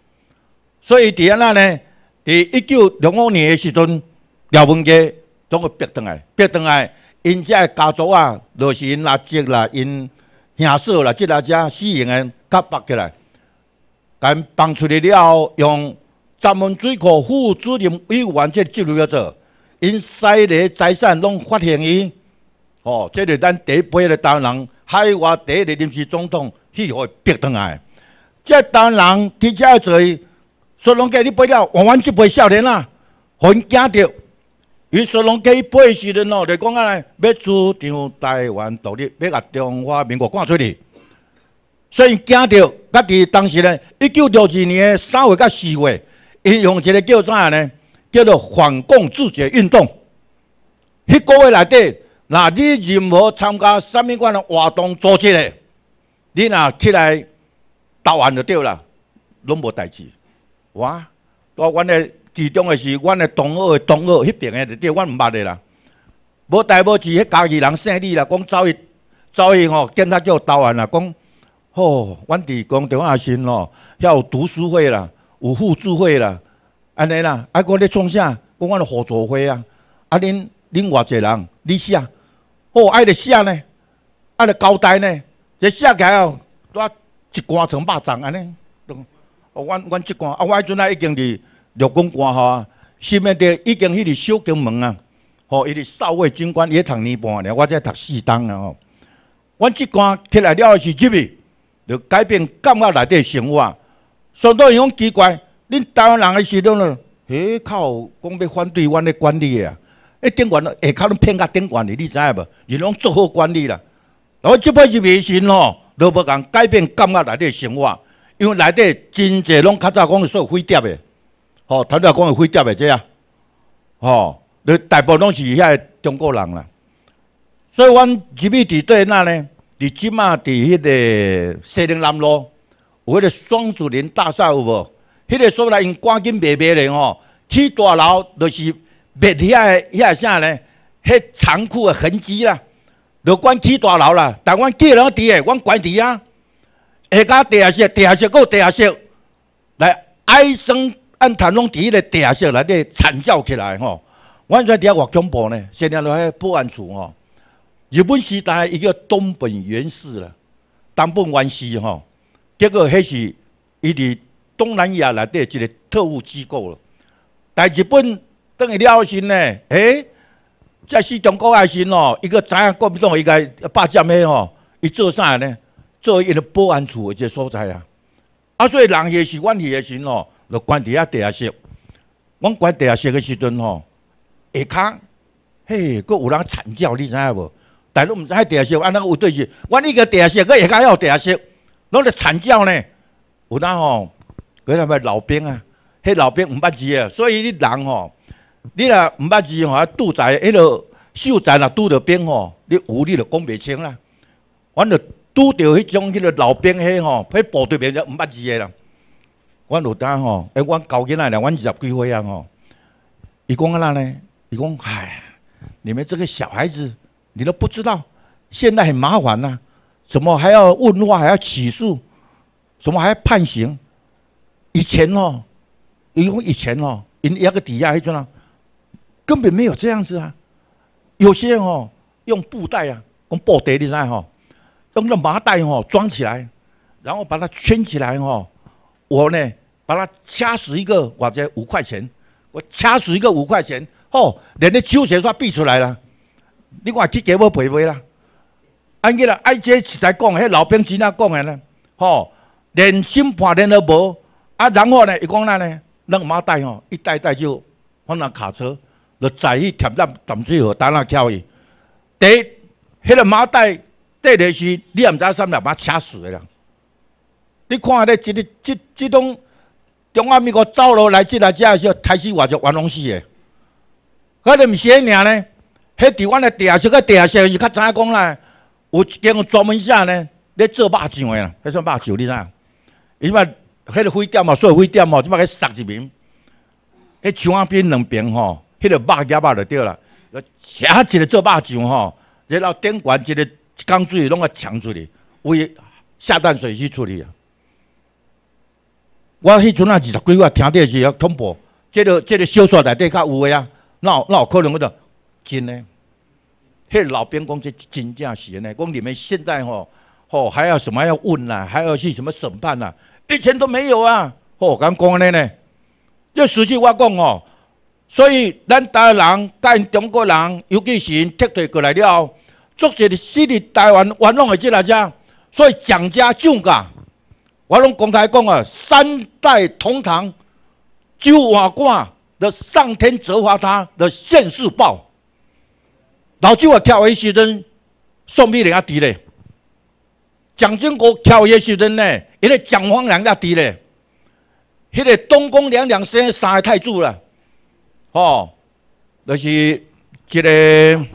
所以伫安那呢？伫一九六五年诶时阵，廖文杰总个逼倒来，逼倒来，因遮诶家族啊，就是因阿叔啦，因兄嫂啦，即个遮死刑诶，甲绑起来，因放出来了后，用专门水库副主任委员即记录要做。因西个财产拢发现伊，哦，这是咱第一批的台人，海外第一个临时总统去互逼倒来。这台湾人伫遮做，苏龙给你背了，完完即辈少年啦，互因惊着。伊苏龙给伊背时阵哦，就讲啊，要主张台湾独立，要甲中华民国赶出去。所以惊着，甲伫当时呢，一九六二年三月甲四月，因用一个叫啥呢？叫做反共自觉运动，迄个月内底，那你任何参加什么款的活动组织的，你若起来投案就对啦，拢无代志。我！我阮的其中的是阮的同学的同学迄边的就对，阮毋捌的啦。无代无志，迄家己人胜利啦，讲走去走去吼，见他叫投案啦，讲吼，阮伫公中阿新吼，遐有读书会啦，有互助会啦。安尼啦，啊，我咧创啥？讲我咧合作会啊！啊，恁恁偌济人，你写，哦，爱咧写呢，爱咧交代呢，这写起来哦，多一官成百丈安尼。哦，阮阮即官啊，我迄阵啊已经伫陆公官吼啊，下面的已经迄个小金门啊，吼，伊伫少尉军官也读年半了，我才读四档啊吼。阮即官起来了后是入去，就改变感觉内底生活，相当种奇怪。恁台湾人诶时阵呢，嘿靠，讲要反对阮诶管理啊！诶，顶管下骹拢骗甲顶管理，你知影无？伊拢做好管理啦。然后即摆入微信吼，都无共改变感觉内底生活，因为内底真济拢较早讲说飞碟诶，吼，头仔讲诶飞碟诶这啊，吼，你大部分拢是遐中国人啦。所以阮入去伫对那呢？伫即马伫迄个西宁南路有迄个双子林大厦有无？迄个所来因赶紧卖卖咧吼，起大楼就是灭遐个遐啥呢？迄残酷的痕迹啦，就管起大楼啦。但阮建人伫诶，阮管伫啊。下加地下室，地下室搁地下室，来哀声按谈拢伫迄个地下室内底惨叫起来吼。阮在底下偌恐怖呢？现在落去保安处吼，日本时代一个东本原氏啦，东本原氏吼，结果迄是伊伫。东南亚内底一个特务机构咯，但日本等于了心呢？诶，在是中国爱心哦，一个知影国民党一个霸占的吼，伊做啥呢？做一个保安处一个所在啊。啊，所以人也是阮也是哦，就关伫遐地下室。阮关地下室的时阵吼，下骹嘿，佫有人惨叫，你知影无？但都毋知喺地下室安怎有对是？阮一个地下室，佫下骹有地下室，拢咧惨叫呢。有当吼。嗰个咪老兵啊，迄老兵毋捌字啊，所以你人吼，你若毋捌字吼，拄在迄落秀才若拄着兵吼，你有你就讲袂清啦。阮就拄着迄种迄个老兵迄吼，迄部队面就毋捌字诶啦。阮有当吼，诶，阮交囡仔俩，阮二十几岁啊吼。伊讲安怎呢？伊讲，唉，你们这个小孩子，你都不知道，现在很麻烦呐，怎么还要问话，还要起诉，怎么还要判刑？以前哦，因为以前哦，因一个抵押一种啊，根本没有这样子啊。有些哦，用布袋啊，用布袋你知哈，用那麻袋哦装起来，然后把它圈起来哦。我呢，把它掐死一个，或者五块钱，我掐死一个五块钱，哦，连那秋血刷闭出来了。你看去给我赔赔啦。安吉啦，爱这实在讲，迄老兵怎啊讲的呢？吼，连审判连都无，啊，然后呢，伊讲咱呢，咱马带吼，一带带就放那卡车，就载去贴咱淡水河，等下跳去。第一，迄个马带缀的是，你也毋知三两把掐死的啦。你看咧，即个即即种中华民国走路来即来遮时候，开始活着玩拢死的。可能毋是迄尔呢？迄伫阮的地下室个地下室是较知影讲啦，有一间专门社呢，咧做肉酱的啦，迄算肉酱你知影？伊嘛迄个灰店嘛，所有灰店嘛，即摆去杀一名，迄墙仔边两边吼，迄个肉夹肉就对啦。写一个做肉酱吼，然后顶悬一个缸水拢个呛出去，为下淡水去处理啊。我迄阵啊，二十几岁听的是通报，即个即个小说内底较有诶啊，哪哪有可能个的真诶？迄老兵讲这真正是呢，讲你们现在吼吼还要什么要问呐，还要去什么审判呐？一钱都没有啊！吼，敢讲安尼呢？这实际我讲哦，所以咱台湾人跟中国人，尤其是因撤退过来了后，作些死伫台湾玩弄的即来遮，所以蒋家蒋家。我拢公开讲啊，三代同堂，九瓦罐的上天责罚他的现世报。老九啊，跳的时阵，宋美龄也伫咧；蒋经国跳的时阵呢，因为蒋方良也伫咧。迄个东宫娘娘生三个太子啦，哦，就是一个，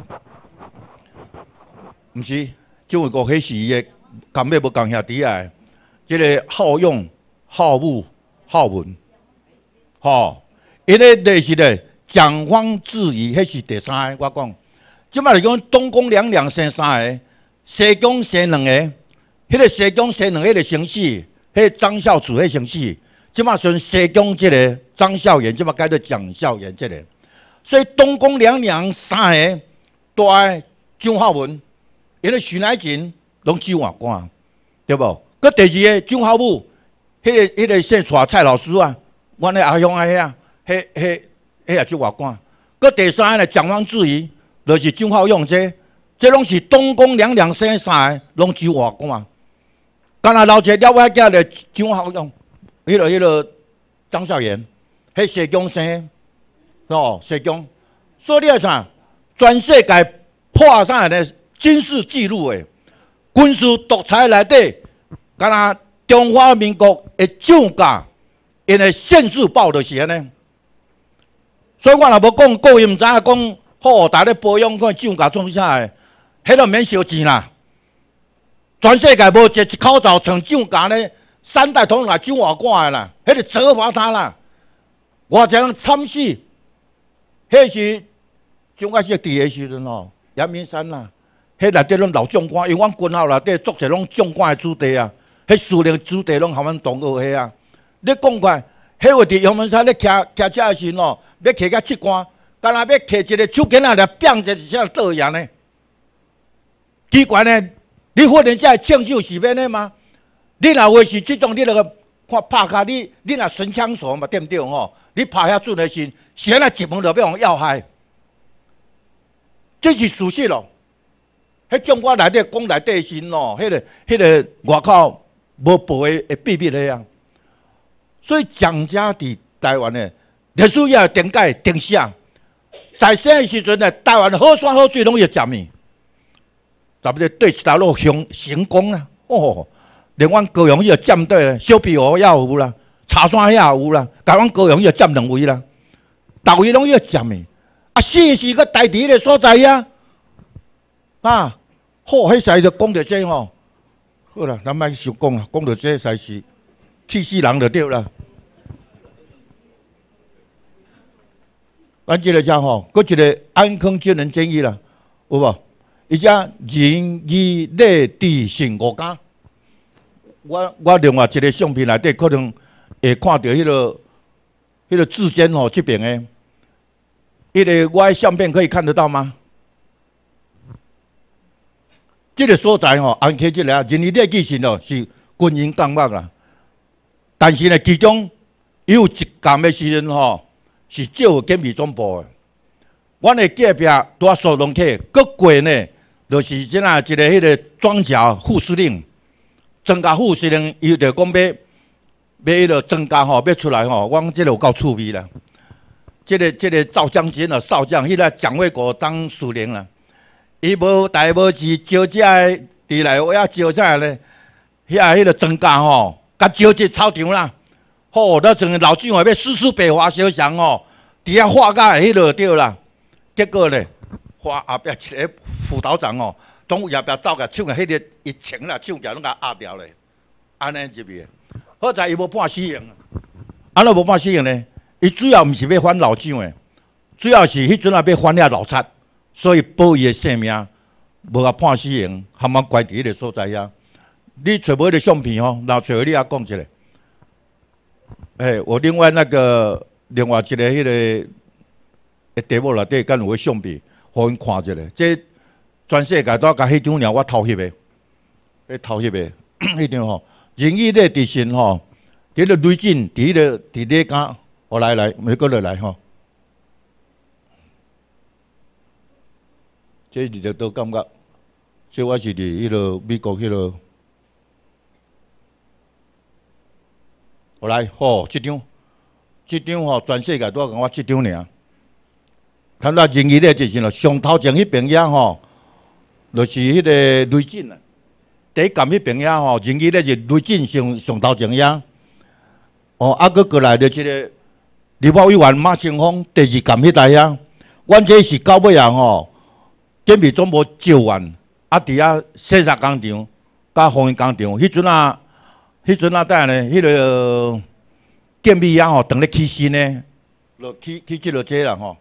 毋是，就为个迄时伊个干妹无共兄弟啊。即个好用、好武、好文，吼，因为那是咧蒋方质疑，迄是第三个。我讲，即摆是讲东宫娘娘生三个，西宫生两个，迄个西宫生两个的姓氏，迄个张孝楚迄姓氏，即摆算西宫即个张孝元，即摆改做蒋孝元即个。所以东宫娘娘三个大蒋孝文，因为徐乃锦拢九万官，对无？搁第二个蒋孝武，迄个迄个姓蔡蔡老师啊，阮的阿兄阿兄，迄迄迄也就外官。搁第三个蒋方质疑，就是蒋孝勇这，这拢是东宫娘娘生三个，拢就外官。刚才老姐了外家的蒋孝勇，迄个迄个张少元，迄谢江生，哦谢江，所以你啥？全世界破啥的军事记录诶，军事独裁内底。敢若中华民国的蒋家，因为现世报就是安尼，所以我若无讲，各位毋知影讲，好，大家保养看蒋家创啥个，迄个免烧钱啦。全世界无一一口罩像蒋家呢，三代同堂蒋外挂的啦，迄个责罚他啦。我这人惨死，迄是蒋介石伫的时阵哦，阳明山啦，迄内底拢老将官，因阮军校内底做者拢将官的子弟啊。迄司令主地拢含阮同学去啊！你讲看，迄位伫阳明山咧骑骑车时哦，要骑甲七关，干若要摕一个手巾仔来变一下倒样呢？奇怪呢？你可能在枪手是免的吗？你若话是即种，你那个看拍卡，你你若神枪手嘛，对毋对吼？你拍遐准的时，先来一门就要互要害，这是事实咯。迄种我内底讲内底心咯，迄个迄个外口。无报的，会秘密的啊！所以蒋家伫台湾的，历史也点解定下，在生诶时阵呢，台湾好山好水拢要食面，特别对大陆雄成功啦，哦，连阮高雄迄个舰队，小皮河也有啦，茶山也有啦，甲阮高雄迄个占两位啦，逐位拢要食面，啊，死是个台地诶所在呀，啊，好，迄时就讲着这吼。好啦，咱莫去讲啦，讲到这才是气死人就对啦。咱接着讲吼，搁一个安康军人建议啦，有无？伊只仁义礼智信五家。我我另外一个相片内底可能会看到迄个迄个字间吼这边诶，迄个我相片可以看得到吗？这个所在吼，安溪这个啊，仁义礼智信哦，是军营干部啦。但是呢，其中有一干的时阵吼，是政府警备总部的。阮的隔壁拄啊苏龙客，各过呢，就是即啊一个迄个装甲副司令，增加副司令，伊就讲要要迄个增加吼，要出来吼，我讲即个有够趣味啦。即个即个赵将军啊，少将，迄个蒋纬国当司令啦，伊无大无志招遮个伫内我要招啥咧？遐迄个增加吼，甲招一操场啦。哦，那阵老蒋话要四处北伐相降吼，伫遐画甲迄落对啦。结果咧，花后壁一个副导长吼，总后壁走个，抢个迄个疫情啦，抢起拢甲压掉咧。安尼入去，好在伊无判死刑，安怎无判死刑呢？伊主要毋是要反老蒋诶，主要是迄阵啊要反遐老贼，所以保伊诶性命，无甲判死刑，含嘛关伫迄个所在遐。你找无迄个相片吼，然后找你也讲一下。哎，我另外那个另外一个迄个诶题目内底，敢有个相片，互因看一下。这全世界都甲迄张鸟我偷翕诶，迄偷翕诶，迄张吼，仁义咧地信吼，迄个雷震伫迄个伫咧讲，我来来，每个人来吼。这你着都感觉，这我是伫迄个美国迄个。我来，吼，即张，即张吼，全世界都要讲我即张尔。看到仁义咧，就是咯，上头前迄边遐吼，就是迄个雷震啊。第一间迄边遐吼，仁义咧是雷震上上头前遐。哦，啊，佫过来着即个立法委员马清峰第二间迄台遐。阮这是到尾啊吼，建备总部招完，啊，伫遐洗衫工厂、甲烘衣工厂，迄阵啊。迄阵啊，等下呢，迄个建美啊吼，等咧起身呢，落起起即落车啦吼，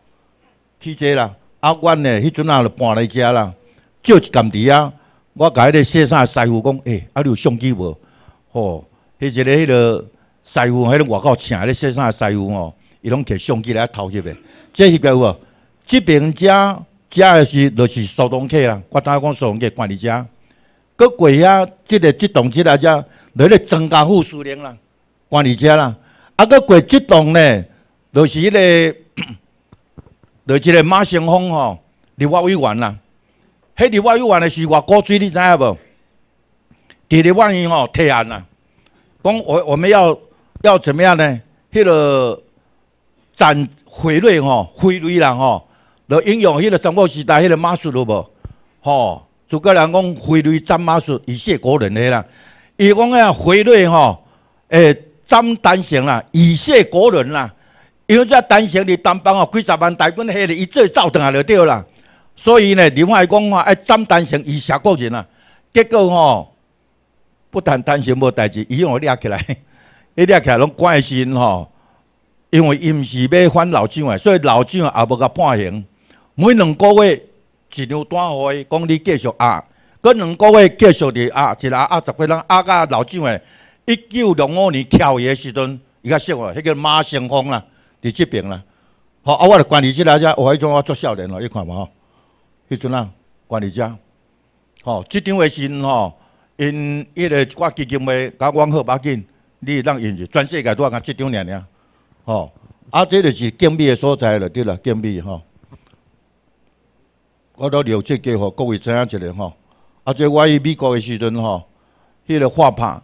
起这啦。啊，阮呢，迄阵啊，就搬来遮啦，借一间地啊。我甲迄个洗衫师傅讲，诶，啊，你有相机无？吼，迄一个迄个师傅，迄个外口请迄个洗衫师傅吼，伊拢摕相机来偷翕诶。这是个有无？即边遮遮诶是，就是苏东客啦。我当讲苏东客管理遮，佮过遐即个即栋即来遮。来咧增加副司令啦，管理者啦，啊，佮过即栋呢，就是迄个，就是个马先锋吼，立法委员啦。迄立法委员的是外国水，你知影无？伫立法院吼提案啦，讲我我们要要怎么样呢？迄个斩毁瑞吼，毁瑞啦吼，就应用迄个三国时代迄个马术了无？吼，诸葛亮讲毁瑞斩马术以谢国人的啦。伊讲啊，回瑞吼，诶，斩单行啦，以谢国人啦。因为这单行伫东邦哦，几十万大军下咧，伊做造等下就对啦。所以呢，另外讲话爱斩单行以谢国人啊。结果吼，不但单行无代志，伊用掠起来，伊抓起来拢关心吼。因为伊毋是要反老蒋诶，所以老蒋也无甲判刑。每两个月一张单互伊，讲你继续压。嗰两个月继续伫啊，一个啊十几人，啊，甲老蒋诶。一九六五年翘伊诶时阵，伊较熟啊，迄个马先锋啦，伫即边啦。好，啊，我著管理起来遮，我迄种我做少年咯，你看无吼？迄阵啊，管理者。吼，即张诶信吼，因迄个我基金会甲往好把紧，你当用是全世界都啊，甲即张尔尔。吼，啊，这就是建美诶所在了，对啦，建美吼。我都了解过，互各位知影一下吼。啊！即我去美国的时阵吼，迄个画拍，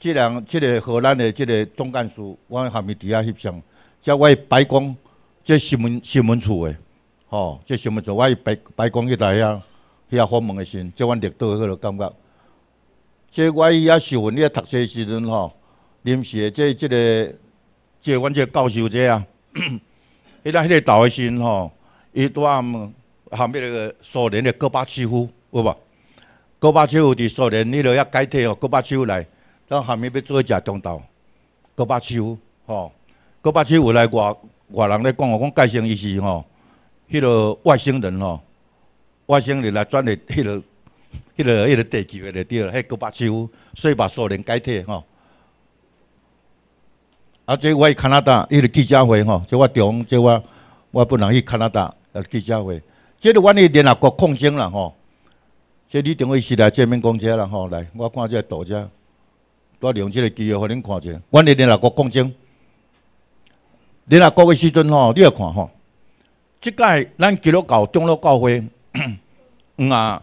即两即个荷兰的即个总干事，我下面伫遐翕相。即我白宫，即新闻新闻处的，吼，即新闻处我去白白宫去台遐，遐访问的时阵，即阮历到迄个感觉。即我伊遐受训，咧读册时阵吼，临时的即即个即阮即教授者啊，迄个迄个导的时吼，伊拄啊下面那个苏联的戈巴契夫，有无？戈巴丘夫伫苏联，迄落要解体哦。戈巴丘来，咱下面要做一只中道。戈巴丘夫，吼，戈巴丘夫来外外人咧讲哦，讲介绍伊是吼，迄个外星人吼，外星人来转的迄个、迄个、迄个地球的对了，迄戈巴丘，所以把苏联解体吼。啊，这我去加拿大，伊个记者会吼，这我中，这我我本人去加拿大呃记者会，这个阮的联合国控争啦吼。即你等会时来见面讲者啦吼，来，我看这图者，多利用这个机会互恁看者。阮的联合国共证，联合国的时阵吼，你看吼，即届咱基督教中路教会，嗯啊，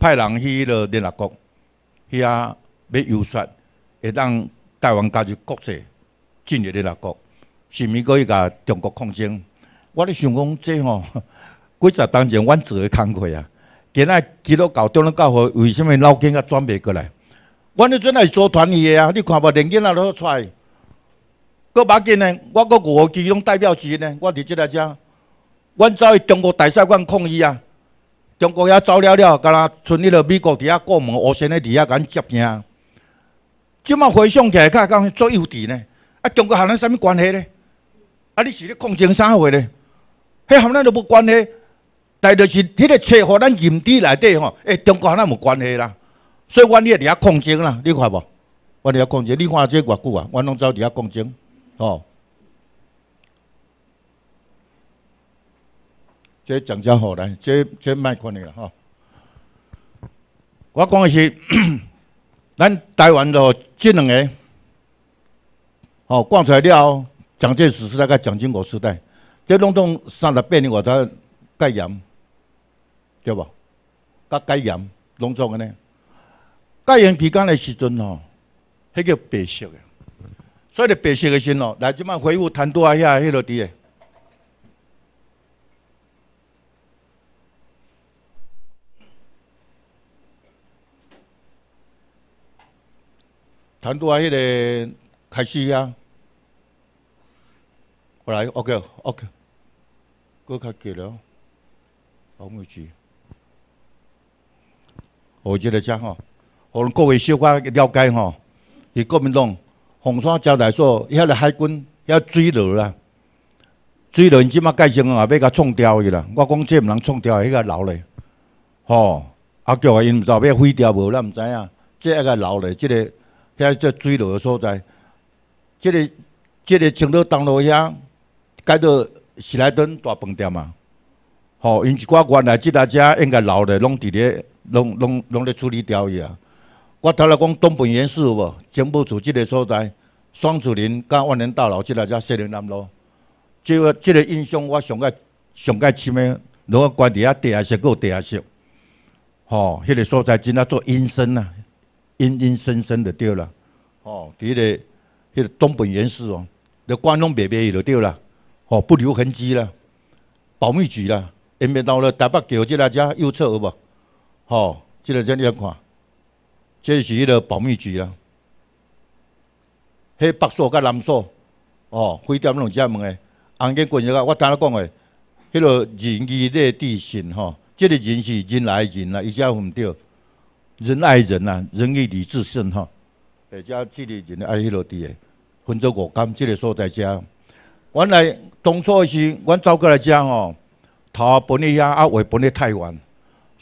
派人去迄个联合国，遐要游说，会当台湾加入国际进入联合国，是毋是可以甲中国抗争？我咧想讲，这吼 几十当前阮做诶工课啊，今仔基督教中央教会为什么老紧甲转袂过来？阮迄阵也是做团体诶啊，你看无年纪仔都出来，搁要紧呢，我搁五个其中代表之一呢，我伫即个遮，阮走去中国大使馆抗议啊！中国遐走了了，敢若剩迄个美国伫遐过门，乌先咧伫遐甲咱接见。即马回想起来，较讲做幼稚呢？啊，中国和咱啥物关系呢？啊，你是咧抗争啥货呢？迄和咱都无关系，但就是迄个册互咱认知内底吼，诶，中国咱无关系啦。所以，阮咧伫遐抗争啦，你看无？阮伫遐抗争，你看这偌久啊？阮拢走伫遐抗争，吼哦。这讲较好来，这这卖看你了哈。我讲的是，咱台湾的这两个，哦，讲出来了，蒋介石时代甲蒋经国时代，这拢拢三十八年我才戒严，对无？甲戒严拢总个呢？戒严期间的时阵吼，迄叫白色的，所以白色的时哦，来即摆恢复谈多啊遐迄落滴个。谈多啊！迄个开始啊，我来，OK，OK，搁较紧了，保密局，我觉得遮吼，互各位小可了解吼，伫国民党洪山交代所，遐个海军遐水路啦，水路因即马改成啊，要甲创掉去啦。我讲这毋通创掉，迄个留咧，吼，啊叫啊因毋知要毁掉无，咱毋知影，这个留咧，即个。遐这水路的所在，即个即个青岛东路遐改做喜来登大饭店嘛，吼，因一寡原来即搭遮应该留咧，拢伫咧，拢拢拢咧处理掉去啊。我头来讲东本原市有无？警部处即个所在，双子林甲万年大楼即个遮西林南路，即个即个印象我上个上个深诶，如果关伫遐地下室有地下室，吼，迄个所在真啊做阴森啊。阴阴森森的对了，哦，伫个迄个东本原始哦，你关拢白白就对了，哦，不留痕迹啦，保密局啦，沿面到了台北桥即个遮右侧有无？哦，即个遮你看，这是迄个保密局啦。迄北锁甲南锁，哦，非点两只门诶，红间棍个，我听你讲诶，迄个仁义礼智信吼，即个人是人来人啦，伊遮毋对。人爱人呐，仁义礼智信哈，大家这里人爱迄落地诶，分做五间，这个所在遮。原来当初是，阮走过来遮吼，头本咧遐，啊尾本咧台湾，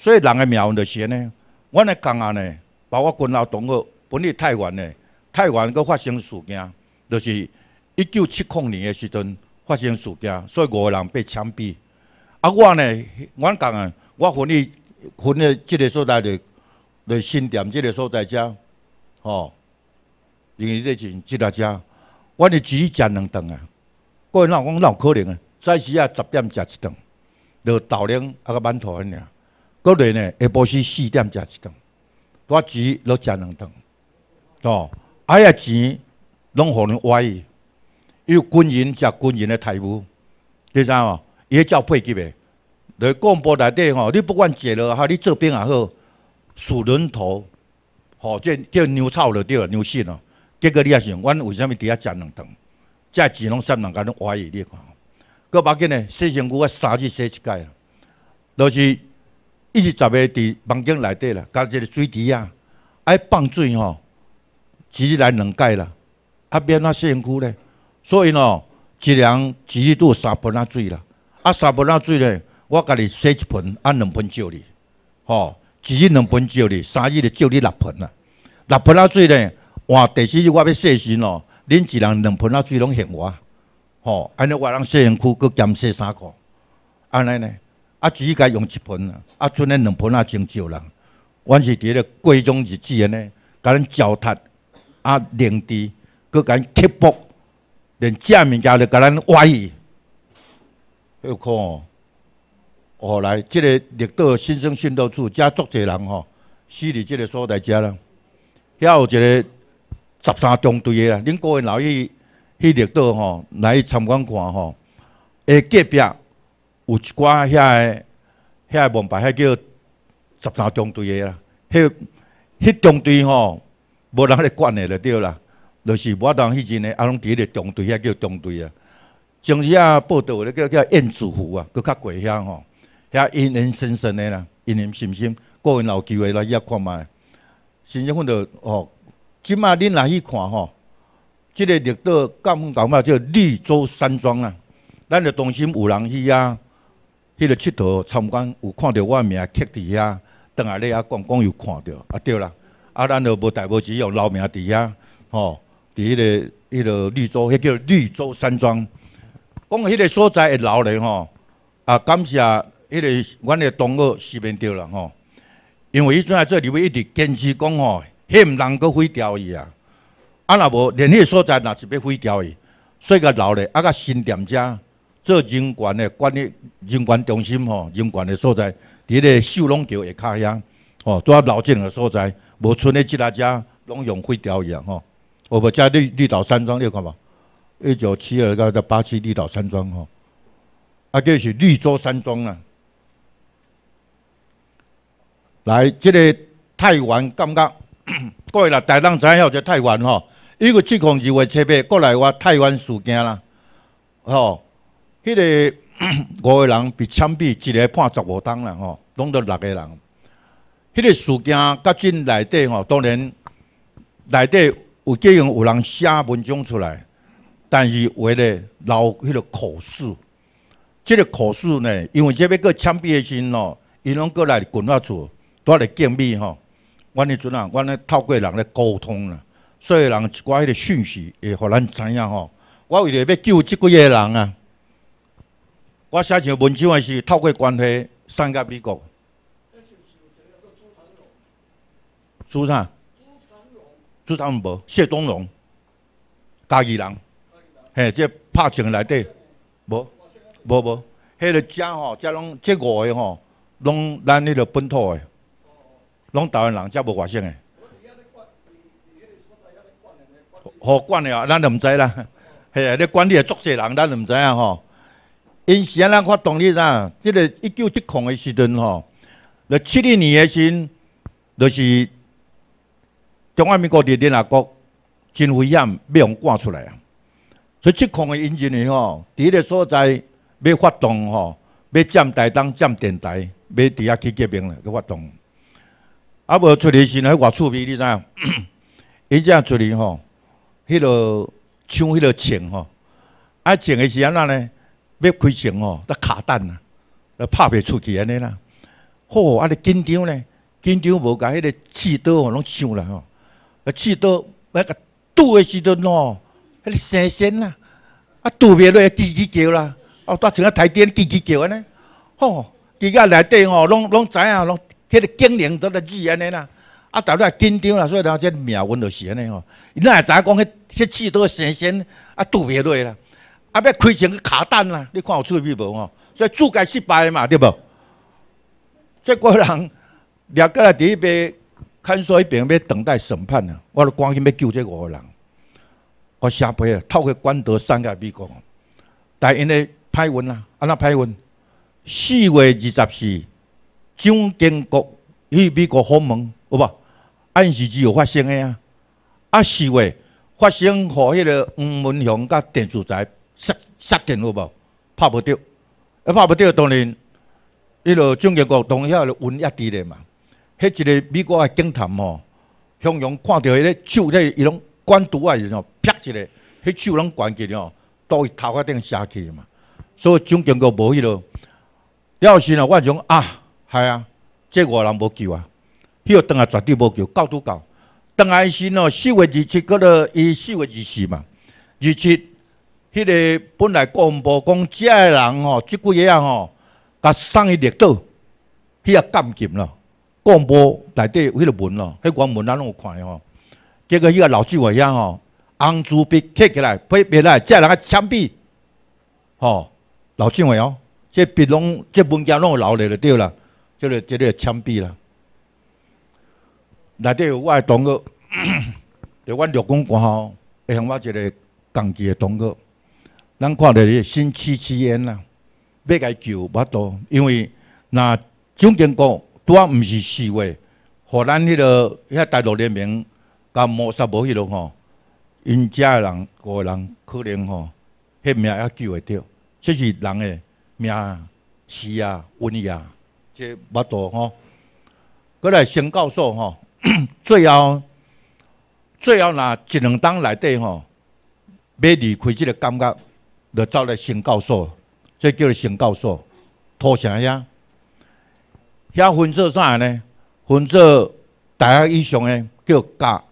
所以人诶命运就是呢。阮诶工啊呢，包括军校同学本咧太原呢，太原佫发生事件，就是一九七零年诶时阵发生事件，所以五个人被枪毙。啊，我呢，阮讲啊，我分咧分咧即个所在的。来新店即个所在遮，吼，因为咧前即个遮，阮是只食两顿啊。个人哪讲哪有可能啊？早时啊十点食一顿，就豆奶啊个馒头安尔。过来呢下晡时四点食一顿，我只落食两顿，哦，啊呀钱拢互人歪伊，有军人食军人的待遇，你知无？伊迄照配给的，在广播内底吼，你不管坐落哈，你做兵也好。数人头，吼，这叫牛草就对，牛信哦。结果你也想，阮为虾米伫遐食两顿？这钱拢三人甲拢怀疑你看。搁要紧呢，洗身躯我三日洗一届啦，都是一直十个伫房间内底啦，加一个水池啊，爱放水吼，一日来两届啦，啊免那洗身躯咧。所以喏，一人一日都三盆啊水啦，啊三盆啊水咧，我家己洗一盆，啊两盆照你，吼。一日两盆照你，三日就照你六盆啦。六盆啊水咧，换第四日我要洗时咯，恁一人两盆啊水拢嫌我，吼，安尼我人洗身躯，搁兼洗衫裤，安尼呢？啊，只该用一盆啊，啊，剩咧两盆啊真少人。阮是伫咧贵种日子安尼，甲咱脚踏啊，连地，搁甲咱刻薄，连食物件都甲咱歪去，有看哦。后来，即个绿岛新生训导处遮足侪人吼，死伫即个所在遮啦。遐有一个十三中队的啦，恁各位老去去绿岛吼来参观看吼。诶，隔壁有一寡遐个遐个门牌，遐叫十三中队的啦。迄迄中队吼，无人咧管的就对啦。就是我当迄阵诶，啊，拢伫迄个中队遐叫中队啊。前日啊，报道咧叫叫燕子湖啊，佫较过遐吼，遐阴阴森森的啦，阴阴森森。个人有机会来遐看觅。新结婚着哦，即摆恁来去看吼，即个绿岛港港嘛叫绿洲山庄啊。咱着中心有人去啊，迄个佚佗参观，有看着我名刻伫遐，等下咧遐观光又看着，啊对啦，啊咱着无代无志用留名伫遐，吼，伫迄个迄个绿洲，迄叫绿洲山庄。讲迄个所在会留咧吼，啊感谢迄个阮的同学视频着啦吼。因为伊阵在这里面一直坚持讲吼，迄毋能够毁掉伊啊！啊，若无连迄个所在若是要毁掉伊，所以甲留咧，啊，甲新店遮做人权的管理、人权中心吼，人权的所在，伫个秀龙桥下骹遐，吼，拄啊老正个所在，无剩的即大遮拢用废掉伊啊！吼，我无遮绿绿岛山庄，你有看无？一九七二到到八七绿岛山庄吼，啊，就是绿洲山庄啊。来，即个太原感觉，过来大当知影这太原吼，伊个七孔二月七八过来我太原事件啦，吼，迄个 五个人被枪毙，一个判十五档了，吼，拢得六个人。迄个事件甲进内底吼，当然内底有计用有人写文章出来，但是为了留迄个口述，即个口述呢，因为即要个枪毙的时吼，伊拢过来滚发厝。多咧建议吼，阮迄阵啊，阮咧透过人咧沟通啦，所以人一寡迄个讯息会互咱知影吼。我为了要救即几个人啊，我写一文章诶是透过关系送给美国。朱啥？朱长荣、谢东荣，家己人。嘿，这拍枪内底，无，无无，迄个遮吼，遮拢这五个吼，拢咱迄个本土诶。拢台湾人，遮无外省诶。好管诶啊，咱就毋知啦。嘿啊，咧管理诶作势人，咱就毋知影吼。因是安怎发动你啥？即个一九七控诶时阵吼，咧七二年诶时，就是中华民国伫联合国真危险，要用赶出来啊。所以七控诶引进诶吼，伫个所在要发动吼，要占台东、占电台，要伫遐去革命咧，去发动。啊，无出去时，迄偌趣味，你知影？伊只出去吼，迄落抢迄落枪吼，啊，枪诶时安怎呢？要开枪吼，得卡弹啊，得拍袂出去安尼啦。吼，啊，你紧张呢？紧张无甲迄个刺刀吼，拢抢啦吼。啊，刺刀那个拄诶时阵哦，迄个声声啦，啊，拄袂落叽叽叫啦，哦，带像个台电叽叽叫安尼。吼，伫个内底吼，拢拢知影拢。迄个精灵都在字安尼啦，啊，大家紧张啦，所以然后这命运就是安尼吼。伊哪会知影讲迄迄刺刀生鲜啊拄袂落啦，啊要开枪去卡弹啦，你看有趣味无吼？所以注该失败嘛，对无？这个人掠过来第一边看守一边要等待审判啊，我都赶紧要救这五个人。我下辈啊，透过关德三个美国，但因为歹运啦，安那歹运？四月二十四。蒋经国去美国访问，有无？按时只有发生的啊！啊四月发生，互迄个黄文雄甲电视台杀杀电有无？拍无着，啊拍无着，当然，迄个蒋经国同遐个运压低咧嘛。迄一个美国的警探吼，向阳看到迄个手咧，伊拢管毒啊，吼，啪一个，迄手拢关起吼，到伊头壳顶射去嘛。所以蒋经国无迄落，了时呢，我讲啊。系啊，这外人无救啊，迄个当下绝对无救，到拄到。当下时喏，四月二七嗰个，伊四月二四嘛，二七，迄个本来公布讲，遮个人吼，即几个人吼，甲送去绿岛，迄个监禁咯。公布内底有迄个文咯，迄原文咱拢有看吼。结果迄个老纪委样吼，红朱笔刻起来，批别来，遮人个枪毙，吼，老纪委哦，这笔拢，这文件拢有留咧就对啦。即个即个枪毙啦，内底有我的同学，就阮陆公官吼会向我一个共技的同学，咱看着个新七七烟啦，要甲伊救无多，因为若蒋经国拄啊毋是四月，互咱迄个遐大陆人民甲谋杀无迄落吼，因遮诶人个人可能吼，迄命还救会着，这是人诶命死啊、瘟疫啊，这无多吼。过来先告诉吼，最后最后若一两当内底吼，要离开即个感觉，就走来邢教授，这叫做邢教授，拖啥遐？遐分做啥呢？分做大学以上的叫甲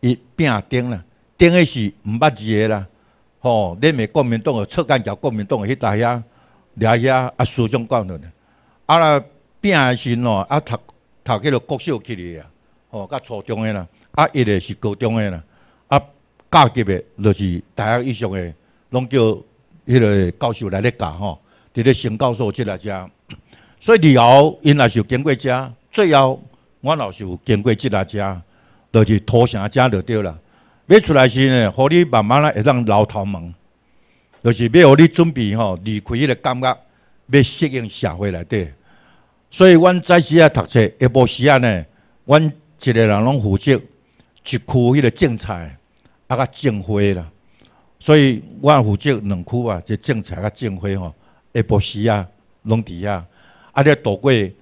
伊拼顶啦，顶诶是毋捌字的啦，吼，恁诶国民党诶侧干交国民党诶迄搭遐，掠遐啊思想讲的呢，啊啦拼诶时喏，啊读。读迄个国小去哩啊，吼，甲初中诶啦，啊，一个是高中诶啦，啊，教级诶，就是大学以上诶，拢叫迄个教授来咧教吼，伫咧新教授即来遮，所以以后因也是经过遮，最后我老是有经过即来遮，就是土城遮就对啦。要出来时呢，互你慢慢来会当老头问，就是要互你准备吼，离开迄个感觉，要适应社会内底。所以，阮早时啊读册，下晡时啊呢，阮一个人拢负责一区迄个种菜，啊甲种花啦。所以，我负责两区啊，即种菜甲种花吼。下晡时啊，拢伫遐。啊，咧度过迄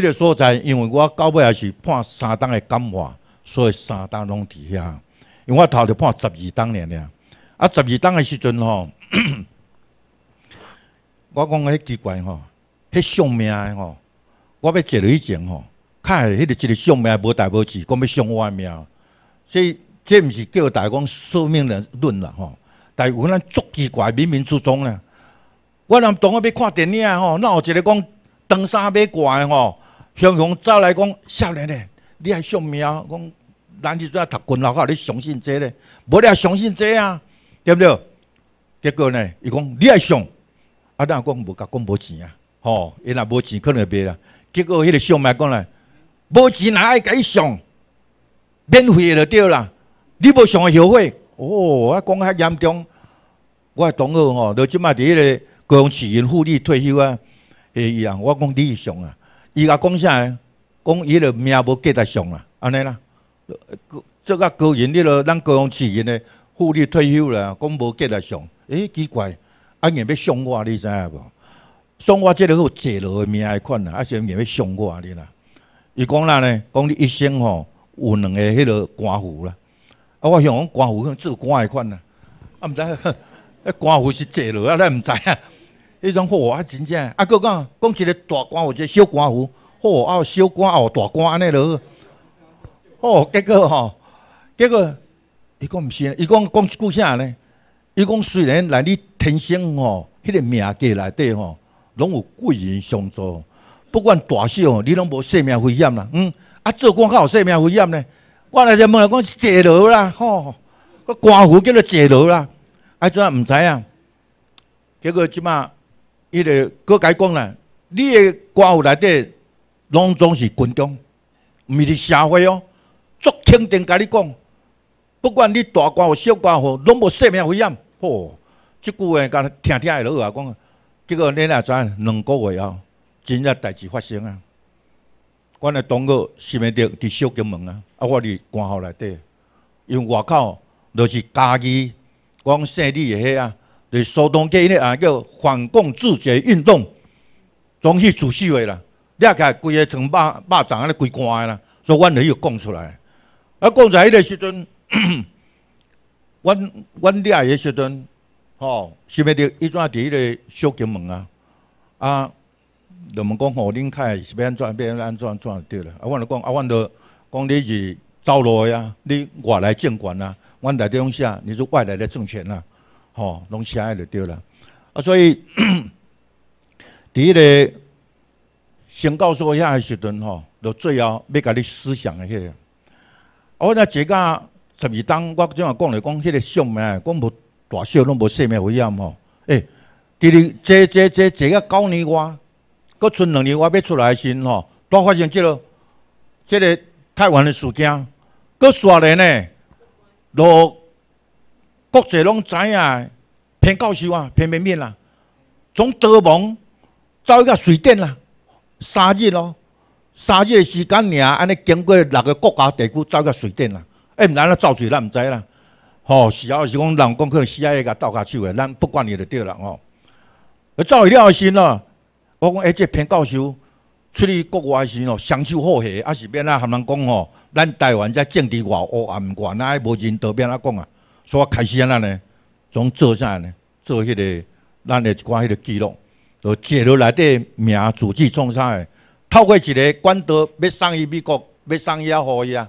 个所在，因为我到尾也是判三档的感化，所以三档拢伫遐。因为我头就判十二档尔尔，啊，十二档的时阵吼，我讲迄奇怪吼，迄相命的吼。我要坐落以前吼，看迄个一个相命无大无志，讲要相我命，所以这毋是叫大家讲宿命论啦吼。但有咱足奇怪冥冥之中咧，我人当我要看电影吼，那有一个讲长衫买怪的吼，雄雄走来讲少年咧，你还相命？讲咱即阵读军校，你相信这咧？无你也相信这啊？对不对？结果呢，伊讲你还相，啊，咱讲无甲讲无钱啊，吼，伊若无钱可能会卖啦。结果迄个上麦讲来，无钱哪爱甲伊上，免费就对啦。你无上会后悔，哦，我讲较严重。我同学吼，就即摆伫迄个高雄市因妇女退休啊，诶伊啊，我讲你上啊，伊甲讲啥？讲伊个命无计在上啊，安尼啦。做甲高雄迄个咱高雄市因的妇女退休啦，讲无计在上。诶，奇怪，啊硬要上我，你知影无？上我即个有坐落的命的款啊，啊是硬要上我你啦。伊讲啦呢，讲你一生吼有两个迄个官府啦。啊，我想讲官府做官的款啊，啊毋知，迄官府是坐落啊，咱毋知啊。迄种好啊，真正啊，佮讲讲一个大官府，一个小官府，好啊，小官哦，大官安尼落。哦，结果吼，结果伊讲毋是，伊讲讲一句啥呢？伊讲虽然来你天生吼，迄个命格内底吼。拢有贵人相助，不管大小，你拢无生命危险啦。嗯，啊，做官较有生命危险呢。我来就问来讲坐牢啦，吼，个官府叫做坐牢啦。啊，怎啊毋知影？结果即马伊个搁改讲啦，你个官府内底拢总是群众，毋是社会哦。足肯定甲你讲，不管你大官或小官府，拢无生命危险。吼，即句话甲听听会落啊，讲。结果恁也知，两个月后，真正代志发生啊！阮的同学心里头伫小金门啊，啊，我伫官校内底，因为外口就是家己讲胜利的迄啊，就是苏东街迄啊叫反共自决运动，总去主席的啦，掠起来规个像肉肉掌安尼规关的啦，所以阮就要讲出来。啊，讲出来迄个时阵，阮阮掠个时阵。吼，是咪着伊怎伫迄个小金门啊？啊，人们讲吼，恁开是要安怎，要安怎安怎对了。啊，阮就讲，啊，阮就讲你是走路呀，你外来政权啊，阮内底拢写，你是外来的政权啦，吼，拢写就对了。啊，所以 伫迄个先告诉我遐个时阵吼，就最后要甲你思想的迄个。我那这个十二当，我怎啊讲来讲，迄个相命讲无。大小拢无生命危险吼，诶，第二，这这这这个九年外，搁剩两年我要出来时吼，都发现即个即个台湾的事件，搁刷咧呢，落国际拢知影，偏教授啊，骗骗骗啦，从德蒙走到瑞典啦，三日咯，三日的时间尔，安尼经过六个国家地区走到瑞典啦，哎，毋知影走水咱毋知啦，吼，是啊是讲人讲可能 CIA 甲斗下手诶，咱不管伊就对啦，吼。走去了后时咯，我讲，哎，这偏教授出去国外时咯，双手好下，还是免啊？含人讲吼，咱台湾在政治外黑暗怪，那无人道变啊讲啊。所以我开始安尼呢，从做啥呢？做迄个咱的一寡迄个记录，就记录内底名字迹创啥的。透过一个管道要送去美国，要送伊啊，互伊啊。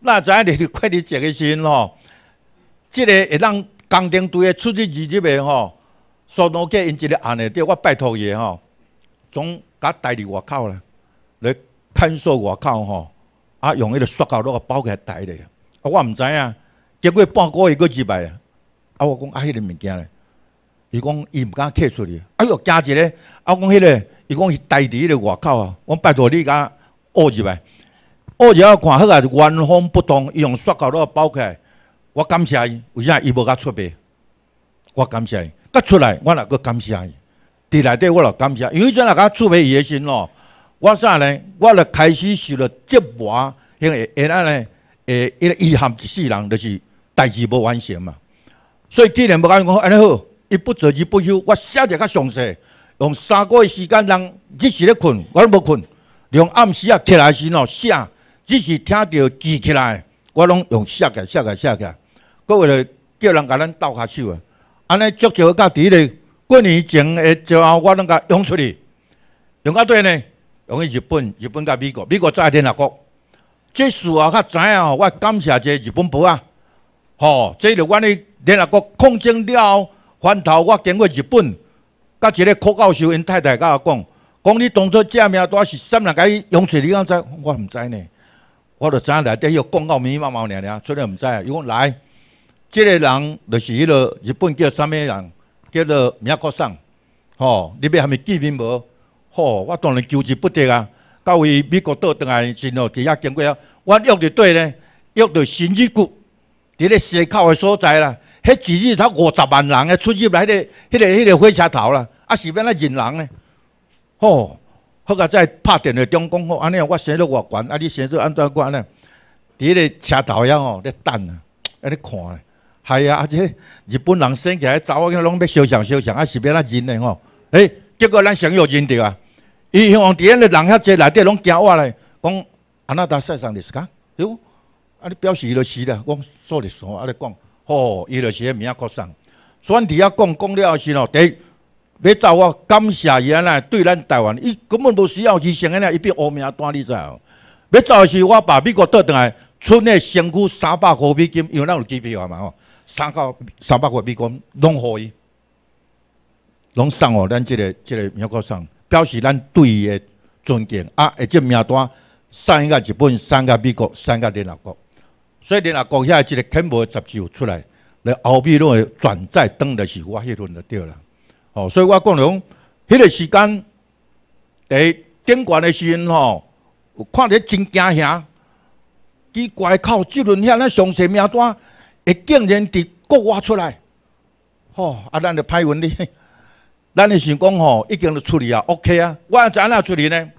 那知影你快点一个时吼，即个会当工程队的出入二入的吼。所诺给因一个案的，对我拜托伊吼，从甲带伫外口啦，来探索外口吼，啊用迄个塑胶袋包起来带咧，啊我毋知影，结果半个月佫入来，啊我讲啊迄个物件咧，伊讲伊毋敢摕出去，哎哟加一个，啊我讲迄个，伊讲伊带伫迄个外口啊，我拜托你甲握入来，握入来看好啊，原封不动，伊用塑胶袋包起来，我感谢伊，为啥伊无甲出卖？我感谢伊。甲出来，我也阁感谢伊。伫内底我著感谢，因为阵若甲出卖伊诶时咯，我啥呢？我著开始受了折磨，因为因安尼，诶，伊个遗憾一世人，就是代志无完成嘛。所以既然无甲讲安尼好，伊不做而不休，我写者较详细，用三个月时间，人日时咧困，我拢无困，用暗时啊起来时咯写，只是听着记起来，我拢用写个写个写个，各位叫人甲咱斗下手啊。安尼足少甲伫咧过年前诶之后，我拢甲用出去，用到对呢？用去日本、日本甲美国、美国再联合国。这事啊，较知影吼，我感谢这日本部啊，吼，这着阮咧联合国控制了后，翻头我经过日本，甲一个柯教授因太太甲我讲，讲你当初这名单是啥人甲伊用出去你敢知？我毋知呢，我着知影内底有广告密密麻麻尔尔，出来毋知啊，伊讲来。即个人就是迄个日本叫啥物人？叫做名国桑，吼！你要虾米见面无？吼！我当然求之不得啊！到位美国倒转来时咯，伫遐经过啊，我约着对咧，约着新日谷，伫咧西口诶所在啦。迄一日头五十万人诶出入来，迄个、迄个、迄个火车头啦，啊是免来人人咧，吼！好个在拍电话中讲，吼，安尼我生了偌悬，啊你生做安怎管呢？伫咧车头遐吼，咧等啊，咧看咧。系啊，而且日本人生起来走啊，拢要相像相像，啊是变啊认的吼。诶，结果咱相约认着啊。伊向伫遐个人遐济内底拢惊我咧，讲安那达世上历史讲，哟，啊你表示伊就是啦，讲说历史啊你讲，吼，伊就是迄名国上。所以伫遐讲讲了后是咯，第要走我感谢伊安尼对咱台湾，伊根本无需要牺牲安尼，伊变乌名单你知哦。要走是我把美国倒转来，出那身躯三百块美金，因为咱有机票嘛吼。三到三百块美金拢互伊，拢送哦，咱即个即个美国送，表示咱对伊的尊敬啊！而且名单送个日本，送个美国，送个联合国，所以联合国遐即个肯博杂志出来，来后壁拢会转载登的是我迄阵就对啦。哦，所以我讲讲，迄个时间伫顶悬的时阵吼，有看着真惊吓，奇怪靠，即轮遐咱详细名单。会竟然伫国外出来，吼！啊，咱就歹运哩。咱就想讲吼，已经都处理啊，OK 啊。我怎样处理呢？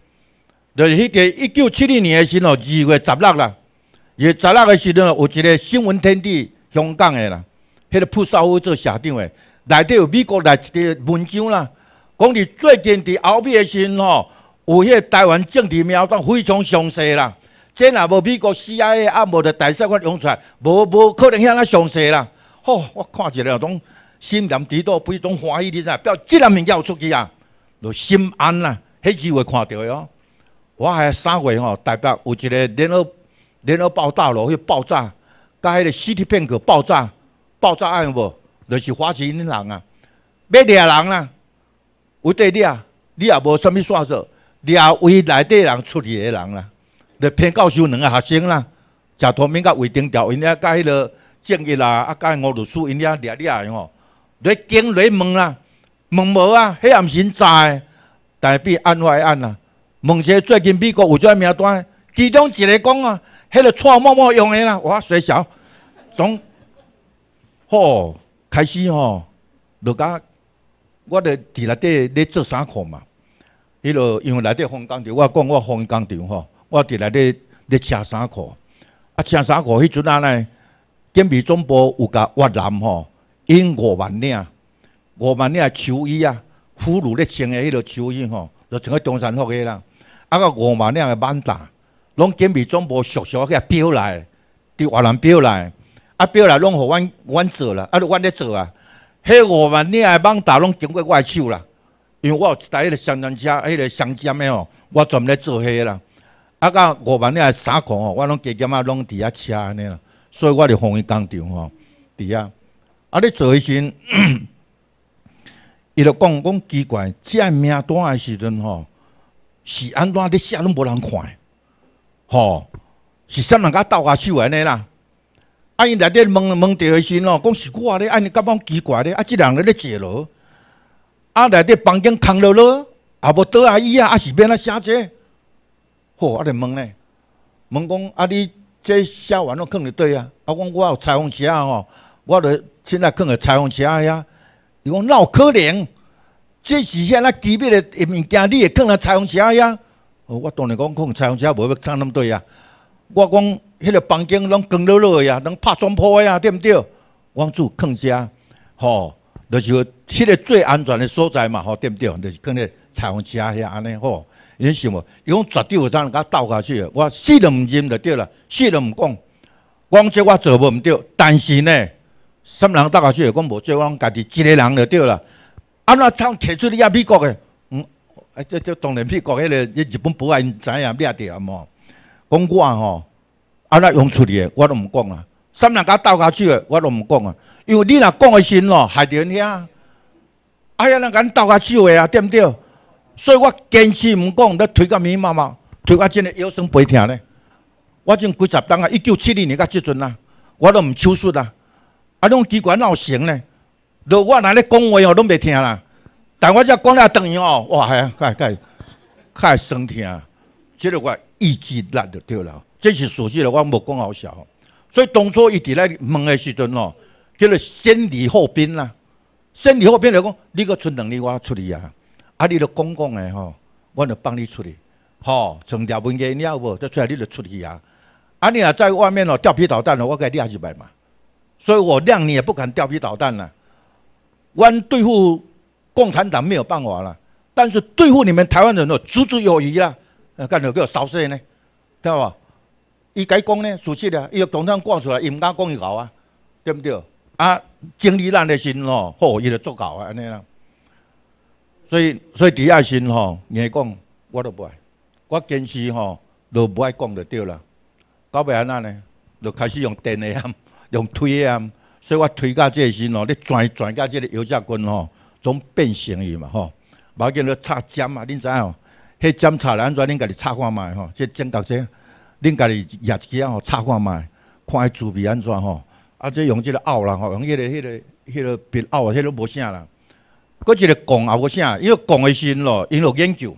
就是迄个一九七二年的时候，二月十六啦，月十六的时候，有一个新闻天地香港的啦，迄个普少夫做社长的，内底有美国来一个文章啦，讲伫最近伫后壁的时吼，有迄个台湾政治苗单非常详细啦。这若无美国 CIA 啊，无着大使馆用出来，无无可能遐那详细啦。吼，我看起来种心念低倒，不是种欢喜你知？表即个物件有出去啊，就心安啦。迄机会看到哟。我还三月吼，代表有一个联合联合报大楼去爆炸，甲迄个 City Bank 爆炸，爆炸案无？就是花旗银行啊，要掠人啦，有得掠，你也无啥物线索，掠为内底人出去的人啦。咧偏教授两个学生啦，食托面甲卫丁条，因遐甲迄个正义啦，啊甲吴律师因遐掠掠的吼，咧惊咧问啦，问无啊，迄也毋是因知，但是比案外案啦。问者最近美国有遮名单，其中一个讲啊，迄个错默默用的啦，我衰潲，从，吼开始吼，就甲我伫伫内底咧做衫裤嘛。迄落因为内底风工厂，我讲我风工厂吼，我伫内底咧车衫裤。啊，车衫裤迄阵啊呢，建美总部有甲越南吼，因五万领，五万领秋衣啊，俘虏咧穿的迄落秋衣吼，就穿个中山服个啦。啊个五万领的满大，拢建美总部熟熟个标来，伫越南标来，啊标来拢互阮阮做啦，啊阮咧做啊。迄五万领的满大拢经过我手啦。因为我有一台迄个双轮车，迄个双尖的吼，我专门咧做迄个啦。啊，甲五万领衫裤吼，我拢加减啊，拢伫遐车安尼啦。所以我伫风衣工厂吼，伫遐。啊，你做迄时，伊就讲讲奇怪，这名单的时阵吼，是安怎咧写拢无人看，吼，是啥人甲斗下手安尼啦？啊，因内底问问着迄时吼，讲是我咧，安尼感觉奇怪咧，啊，即人咧咧坐落。啊！内底房间空落落，啊无倒啊椅啊，啊是免啊写这？好，啊，就问咧，问讲啊，你这写完了放伫对啊？啊，讲我有裁缝车吼，我著现在放伫裁缝车遐。伊讲哪有可能？这是遐那机密的物件，你会放伫裁缝车遐？哦，我当然讲放裁缝车无要差那么对啊。我讲迄个房间拢光落落呀，拢拍砖铺呀，对毋对？我住放遮，吼。就是迄个最安全的所在嘛，吼，对不对？就是放咧彩虹车遐安尼吼，你想无？伊讲绝对有啥人甲斗下去，我死都毋认就对了，死都毋讲。我讲这我做无毋对，但是呢，什么人斗下去？讲无做，我家己一个人就对了。安怎通摕出你遐美国的？嗯，哎，这这当然美国迄个日本保安知影掠着啊嘛。讲我吼，安怎用出去的，我都毋讲啊。什么人甲斗下去的，我都毋讲啊。因为你若讲的时咯，害着人遐，哎呀，人甲你斗下手的啊，对毋对？所以我坚持毋讲，咧推到密密麻麻，推到真个腰酸背痛咧。我种几十档啊，一九七二年到即阵啊，我都毋手术啊。啊，拢机关哪有成咧？如我若咧讲话哦，拢袂听啦。但我只讲了等于哦，哇，系啊，开开开酸痛，即个我意志力就对啦。这是属实的，我无讲好笑。所以当初伊伫咧问的时阵哦。叫做先礼后兵啦，先礼后兵来讲，你个出能力我出去啊，啊，你著讲讲的吼，我著帮你处理，吼，从条文件了无，得出来你著出去啊，啊，你若在外面哦，调皮捣蛋哦，我该掠入来嘛，所以我谅你也不敢调皮捣蛋了。我对付共产党没有办法了，但是对付你们台湾人哦，足足有余啦，干着给我扫射呢，知道吧？伊该讲呢，属实的，伊个共产党挂出来，伊毋敢讲伊搞啊，对不对？啊，经历咱的心吼，好，伊就足够啊，安尼啦。所以，所以伫遐心吼，硬讲我都不爱，我坚持吼，都不爱讲就对啦。到尾安那呢，就开始用电的啊，用推的啊，所以我推到这时吼，你转转到这个油炸棍吼，总变形伊嘛吼。无要紧，你插针啊，恁知影？迄针插来安怎？恁家己插看觅吼，这正角这，恁家己压一支啊吼，插看觅，看伊滋味安怎吼。啊！即用即个拗啦吼，用迄个、迄个、迄个笔拗啊，迄个无啥啦。搁一个讲也无啥，因为讲的时咯，因有研究。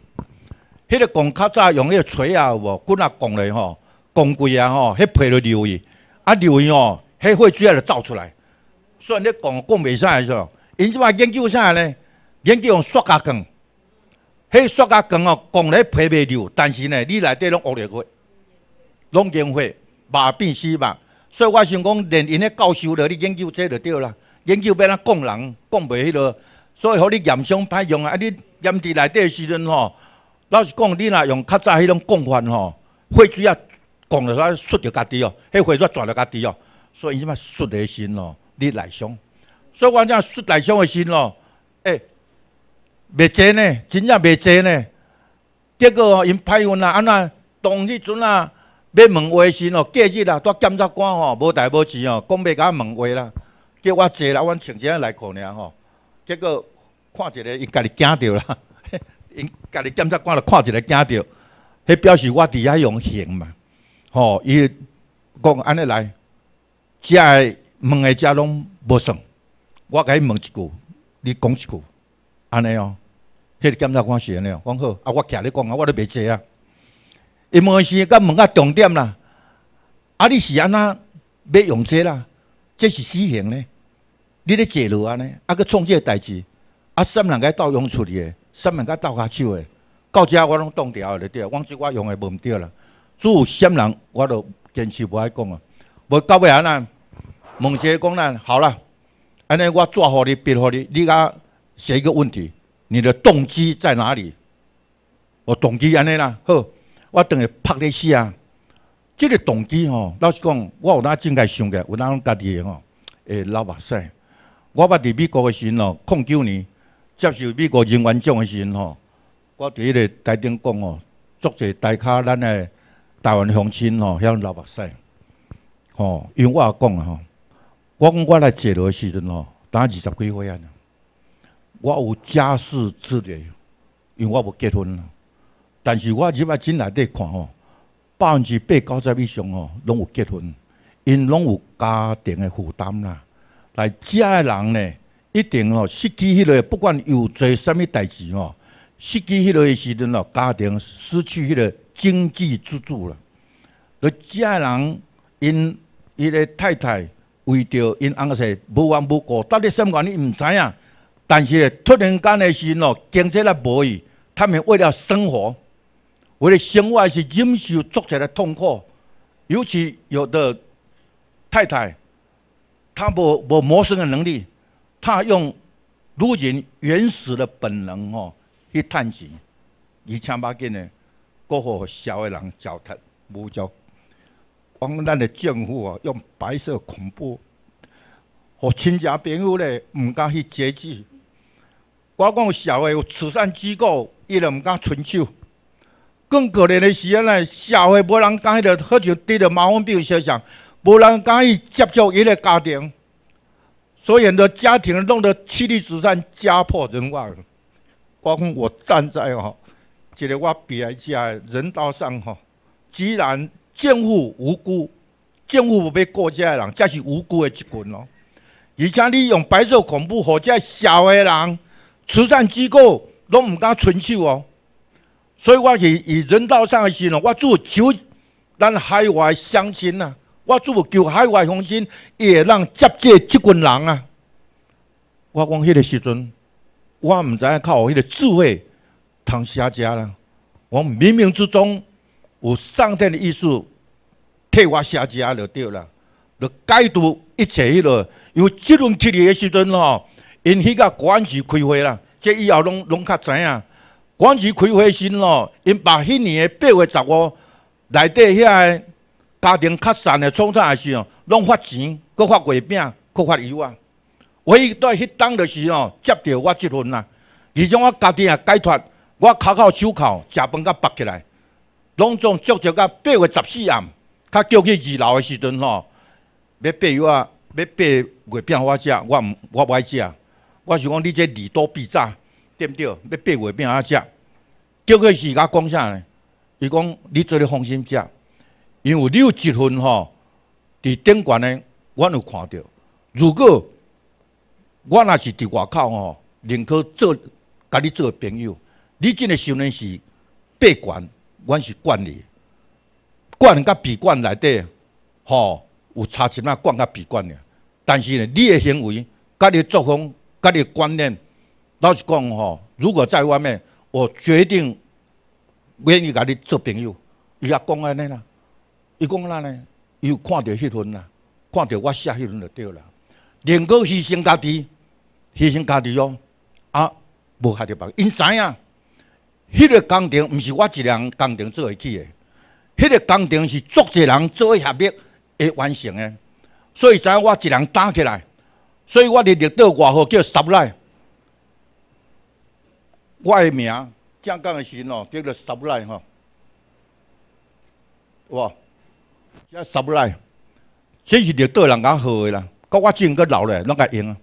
迄个讲较早用迄个锤啊，无？骨啊讲咧吼，讲贵啊吼，迄皮就流去，啊流去吼，迄血水啊就走出来。所以你讲讲袂使的时候，因即摆研究啥咧？研究用塑胶管，迄塑胶管哦，讲咧皮袂流，但是呢，你内底拢恶劣火，拢烟火，麻变死嘛。所以我想讲，连因咧教授了，你研究这就对啦。研究要怎讲人，讲袂迄落，所以互你验伤歹用啊！啊，你验伫内底时阵吼，老实讲，你若用较早迄种讲法吼，火水啊，讲了煞摔着家己哦，迄火水转着家己哦。所以即摆摔的时咯，你内伤。所以我讲摔内伤的时咯，诶，袂济呢，真正袂济呢。结果哦，因歹运啊，安那当迄阵啊。要问话时哦，假日啊，带检察官吼，无代无志哦，讲要甲我问话啦，叫我坐啦，阮穿一下内裤尔吼。结果看一个，伊家己惊着啦，因家己检察官就看一个惊着，迄表示我伫遐用刑嘛，吼，伊讲安尼来，遮个问的遮拢无算，我甲伊问一句，你讲一句，安尼哦，迄个检察官是安尼哦，讲好，啊，我徛咧讲啊，我咧袂坐啊。伊问是甲问啊重点啦，啊，你是安那要用这啦？这是死刑呢？你咧坐落安尼，啊，佮创这个代志，啊，三人个斗用处理的，三人个斗下手的，到遮我拢冻掉了对，往即我用的无毋对啦。只有三人，我都坚持无爱讲啊。无到尾安尼，问些讲咱好了，安尼我做互你，别互你，你甲写一个问题，你的动机在哪里？我动机安尼啦，好，我等下拍你死啊！即个动机吼，老实讲，我有哪真该想个，有哪家己的吼，会流目屎。我捌伫美国的时阵吼，控九年接受美国人员奖的时阵吼，我伫迄个台顶讲吼，足者大卡咱的台湾乡亲吼，遐流目屎。吼，因为我讲啊吼，我讲我来坐落的时阵吼，当二十几岁啊，我有家室之类，因为我无结婚啦。但是我入来进内底看吼，百分之八九十以上吼，拢有结婚，因拢有家庭的负担啦。来遮的人呢，一定吼失去迄个，不管有做啥物代志吼，失去迄个的时阵吼，家庭失去迄个经济支柱了。来遮的人，因伊个太太为着因翁婿无缘无故，到底什么原因毋知影。但是突然间的时吼，经济咧无伊，他们为了生活。为了生活是忍受足者的痛苦，尤其有的太太，他无无谋生的能力，他用如今原始的本能吼去趁钱，而且把紧呢，过互小的人交谈无交，帮咱的政府啊用白色恐怖，和亲戚朋友咧毋敢去接济。我讲小的有慈善机构，伊都毋敢伸手。更可怜的是，安尼社会无人敢迄个，喝酒得了麻风病现象，无人敢去接触伊个家庭，所以很多家庭弄得妻离子散、家破人亡。我讲我站在吼，一个我比哀家人道上吼，既然政府无辜，政府不被过家的人，才是无辜的一群咯。而且你用白色恐怖，或者社会人、慈善机构拢毋敢伸手哦。所以我以以人道上的心咯，我做求咱海外乡亲呐，我做求海外乡亲也让接济即群人啊。我讲迄个时阵，我毋知影靠迄个智慧通写家啦。我冥冥之中有上天的意思替我写家就对了，就解读一切迄个。因为即轮去的时阵吼，因迄个关系开会啦，这以后拢拢较知影。广州开会时咯，因把迄年的八月十五内底遐个家庭较散的创啥时哦，拢发钱，搁发月饼，搁发油啊。唯一在迄当的时哦，接到我即份啦。而且我家己也解脱，我口口手口食饭甲绑起来，拢总足足到八月十四暗，较叫去二楼的时阵吼，要八油啊，要八月饼我食，我毋我无爱食。我想讲你这利多必诈。对不对？要八月饼啊食，叫去是甲讲啥呢？伊讲你做咧放心食，因为你有一份吼，伫顶悬呢，我有看到。如果我若是伫外口吼，宁可做甲你做朋友。你真诶想呢是闭关，阮是管理，管甲闭关内底吼有差钱啊，管甲闭关尔。但是呢，你诶行为、甲你作风、甲你观念。老实讲吼，如果在外面，我决定愿意甲你做朋友。伊也讲安尼啦，伊讲啦呢，伊有看到迄份啦，看到我写迄份就对啦。宁可牺牲家己，牺牲家己哦，啊，无害着别人。因知影，迄个工程毋是我一人工程做会起的，迄个工程是足侪人做合力会完成的。所以知影我一人打起来，所以我伫绿岛外号叫十来。我的名正讲的时吼，叫做沙布赖吼，哇，这沙布赖，这是绿岛人家号的啦，甲我真个老咧，拢甲用啊。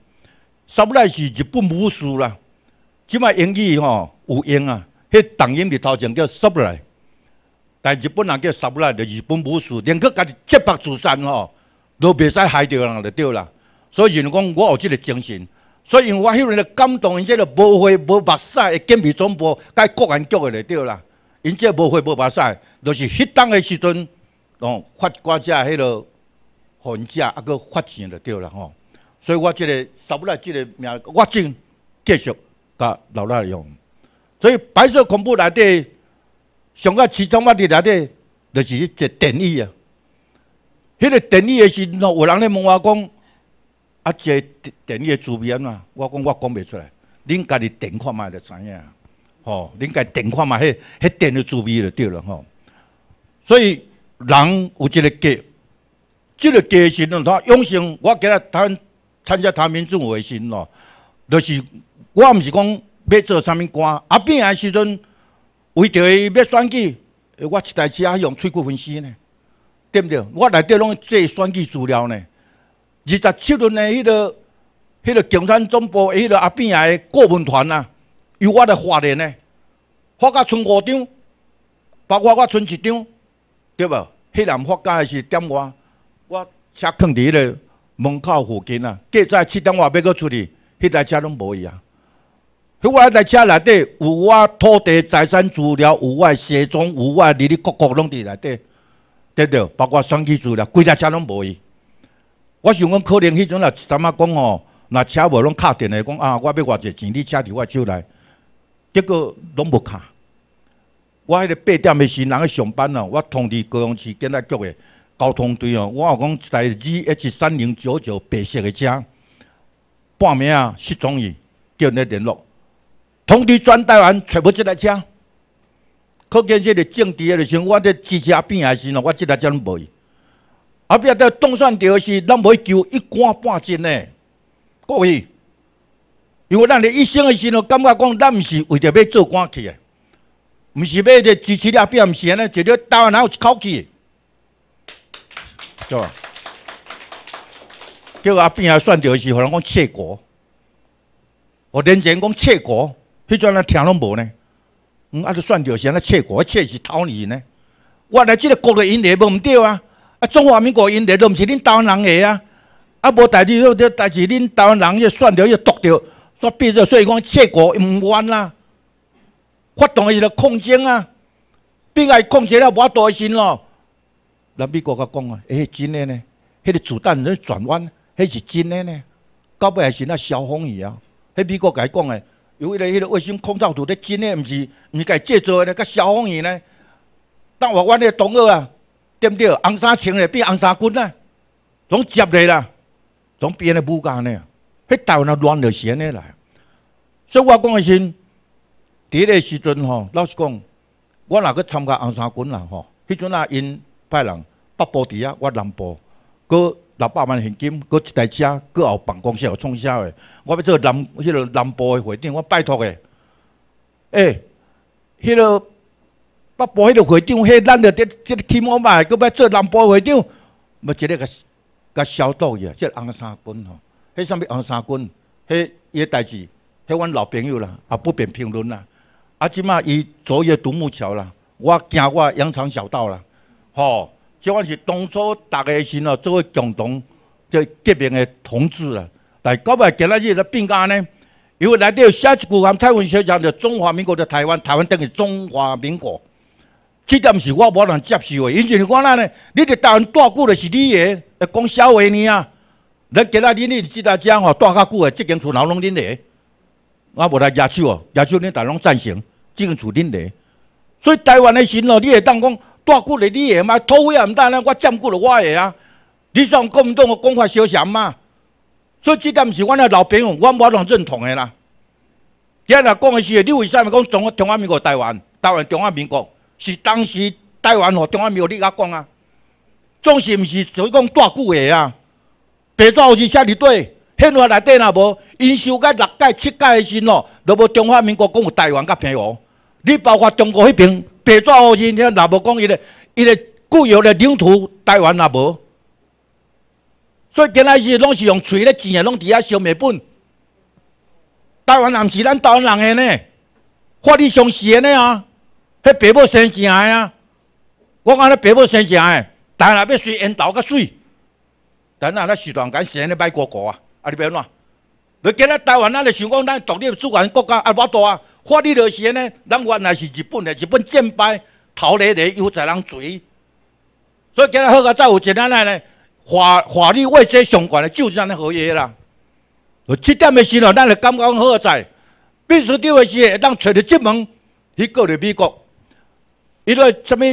沙布赖是日本武术啦，即摆英语吼有用啊，迄动音里头前叫沙布赖，但日本人叫沙布赖，就日本武术，连个家己洁白自善吼，都袂使害着人就对啦。所以人讲我有即个精神。所以我迄阵咧感动，因这个无血无目屎的警备总部，甲国安局的就对啦。因这无血无目屎，就是迄当的时阵，哦发寡只迄落混价，啊个发钱就对了吼。所以我即个杀不来即个名，我正继续甲留来用。所以白色恐怖内底上个其中我伫内底，就是一个电椅啊。迄个电椅的时喏，有人咧问我讲，啊，这电椅的主编啊，我讲我讲袂出来，恁家己电看嘛就知影。吼，恁家电看嘛，迄迄电的主编就对了吼。所以人有一个计，即个计时喏，他永生，我今日谈参加谈民主会时喏，就是我毋是讲。要做啥物官？啊，变的时阵，为着伊要选举，我一台车用喙骨分析呢，对毋对？我内底拢做选举资料呢。二十七轮的迄个、迄个共产总部的迄个阿变的顾问团啊，由我来发言呢，发甲剩五张，包括我剩一张，对无？迄人发家是点我，我车放伫迄个门口附近啊，计早七点外要搁出去，迄台车拢无伊啊。迄我台车内底有我土地财产资料，有我西装，有我里里各国拢伫内底，对对，包括选举资料，规台车拢无伊。我想讲，可能迄阵啊，怎啊讲哦？若车无拢敲电话讲啊，我要偌济钱，你车伫我手内，结果拢无敲。我迄个八点的时人去上班哦，我通知高雄市警察局的交通队哦，我讲一台 G H 三零九九白色的车，半暝啊失踪去，叫你联络。通知转台湾找无即台车，可见即个政治的时，我伫支持阿扁的时咯，我即台车拢无伊。阿扁在当选掉时，咱无求一官半斤呢，各位。因为咱的一生的时咯，感觉讲咱毋是为着要做官去的，毋是要着支持阿扁，毋是安尼，一个台湾哪有一口气？对吧？叫阿扁也选掉时，互人讲窃国，我连前讲窃国。迄阵咱听拢无呢，嗯，啊，就算着是安尼窃国，窃是偷你呢。我来即个国内因地无毋对啊，啊，中华民国因地都毋是恁台湾人个啊，啊，无代志，这代志恁台湾人要算着要夺着，说变做所以讲窃国毋冤啦。发动伊个抗争啊，变爱控制了无多心咯。人美国甲讲啊，诶，真诶呢，迄个子弹咧转弯，迄是真诶呢，到尾还是那小风雨啊，迄美国甲伊讲诶。有为了迄个卫星空照图咧真诶，毋是毋是甲伊制作咧，甲消防员呢？当我阮咧同学啊，对毋对？红衫穿咧变红衫军啊，拢接咧啦，拢变咧武家呢。迄台湾啊乱着是安尼来。所以我讲诶是，伫迄个时阵吼，老实讲，我若去参加红衫军啦吼，迄阵啊因派人北部伫啊，我南部，搁。六百万现金，搁一台车，搁有办公室，有创啥的？我要做南迄个南部的会长，我拜托的。诶，迄个北部迄个会长，迄咱着伫即个起码嘛，搁要做南部会长，要一个个个消毒去，即红衫军吼。迄啥物红衫军？迄伊个代志，迄阮老朋友啦，也不便评论啦。啊，即马伊昨夜独木桥啦，我行我羊肠小道啦，吼。即款是当初逐个时哦，做为共同即革命的同志啦。来到尾今仔日咧变甲呢？因为内底有写一句话，蔡文小讲着中华民国的台湾，台湾等于中华民国。即点是我无能接受的，因为我咱呢，你伫台湾住久就是你的，讲笑话呢啊！你今仔日你即搭讲吼住较久的，即间厝楼拢恁的，我无来举手哦，举手恁大拢赞成，即间厝恁的。所以台湾的神哦，你会当讲。大久的你个嘛，土匪也毋得呢，我占据了我个啊！你上国民党个讲法小啥嘛？所以即点毋是阮个老朋友，我无能认同个啦。今日讲个是，你为啥物讲中中华民国台湾？台湾中华民国是当时台湾和中华民国你甲讲啊？总是毋是所以讲大久个啊？白纸黑字写伫对，宪法内底若无，因修改六改七改个时咯，都无中华民国讲有台湾甲平和。你包括中国迄边。白纸黑字，你若无讲伊个伊个固有的领土台湾也无，所以今仔日拢是用嘴咧钱诶，拢伫遐消灭本。台湾人是咱台湾人诶呢，法律上是安尼啊，迄爸母生正诶啊。我讲咧爸母生正诶，但若要随烟头较水，但若咧时段间生咧歹果果啊，啊你要怎？你今仔台湾咱咧想讲咱独立主权国家啊，无多啊。法律就是安尼，咱原来是日本的，日本战败逃离的，又在人追，所以今日好个再有一咱呢法法律位阶相关的就是安尼合约啦。七点的时候，咱就感觉好在，秘书长的时会当找着进门去告入美国，伊个什么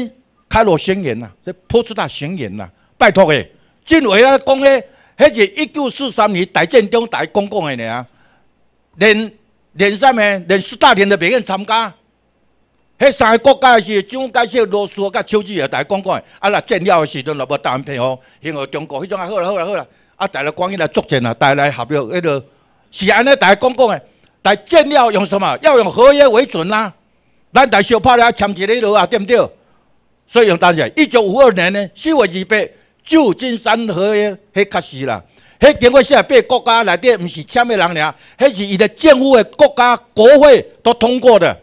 开罗宣言呐，这波斯大宣言呐，拜托诶，进位啊讲诶，迄是一九四三年大战中大公共的呢，连连什么连斯大林都袂愿参加。迄三个国家是蒋介石、罗斯甲丘吉尔大讲讲，啊啦战了的时阵，若无台湾配合，配合中国，迄种啊好啦好啦好啦，啊大家光伊来作战啊，大家来合约，迄个是安尼大家讲讲的。来战了用什么？要用合约为准啦。咱大小拍了签一个落啊，对不对？所以用当时，一九五二年呢，四月二八，旧金山合约，迄确实啦。迄经过四十八国家内底，毋是签的人俩，迄是伊的政府的国家国会都通过的。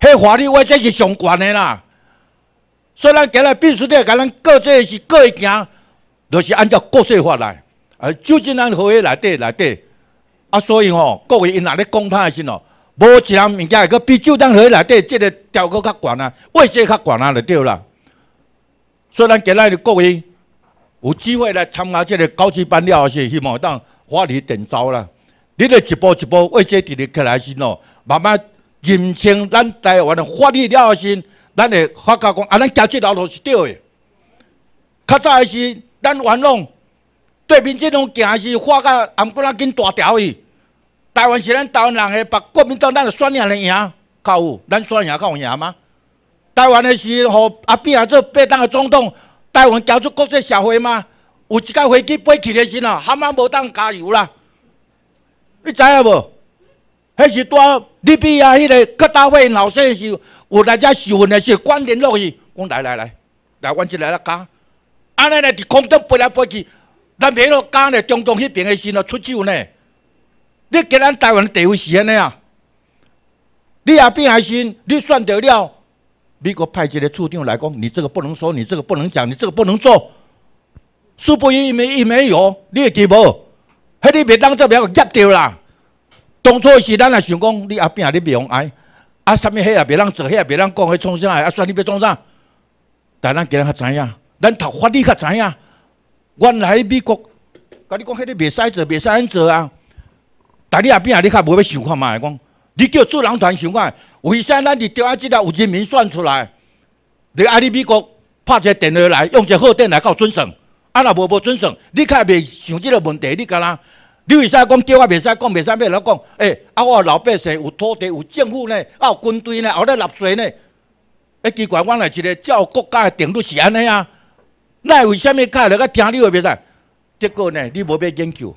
迄法律，我这是上悬的啦。所以咱今日必须得甲咱各这是各一行，就是按照国际法来。啊，就金咱合约内底内底，啊，所以吼，各位因若咧讲他的时候，无一项物件会个比旧金山合约内底即个调个较悬啊，位阶较悬啊，就对啦。所以咱今日的各位有机会来参加即个高级班了是希望当法律点招啦。你咧一步一步位阶伫咧起来时喏，慢慢。认清咱台湾的法律了后先，咱会发觉讲啊，咱行这条路是对的。较早的是咱玩弄对面这种行是发甲暗过仔紧大条去。台湾是咱台湾人的，把国民党咱就选赢了赢，较有咱选赢较有赢吗？台湾的是互阿扁啊做八当的总统，台湾交出国际社会吗？有一架飞机飞起的时候，还蛮无当加油啦。你知影无？迄是带利比亚迄个各大会老师是有来遮受训的是关联落去，讲来来来，来阮即来了加，安尼呢伫空中飞来飞去，咱袂落加咧，中东迄边的时阵出手呢。你给咱台湾地位是安尼啊？你也变还是你算得了？美国派一个处长来讲，你这个不能说，你这个不能讲，你这个不能做。苏不一没一没有，你会记无？迄你袂当做袂个夹掉啦。当初是咱也想讲，你阿边你袂用爱，啊，啥物迄也别人做，迄也别人讲，迄创啥个啊？算你要创啥？但咱今日较知影，咱读法律较知影。原来美国，甲你讲，迄个袂使做，袂使安做啊。但你阿边你较无要想看嘛？讲，你叫主人团想看，为啥咱伫中央即个有人民选出来？你爱你美国拍一个电话来，用一个号电来告准审，啊，若无无准审，你较袂想即个问题，你敢若？你为啥讲叫我袂使讲，袂使要来讲？诶，啊，我老百姓有土地，有政府呢，啊，有军队呢，后咧纳税呢。诶，奇怪，我来一个照国家的定律是安尼啊。那为虾米开来个听你话袂使？结果呢，你无要研究，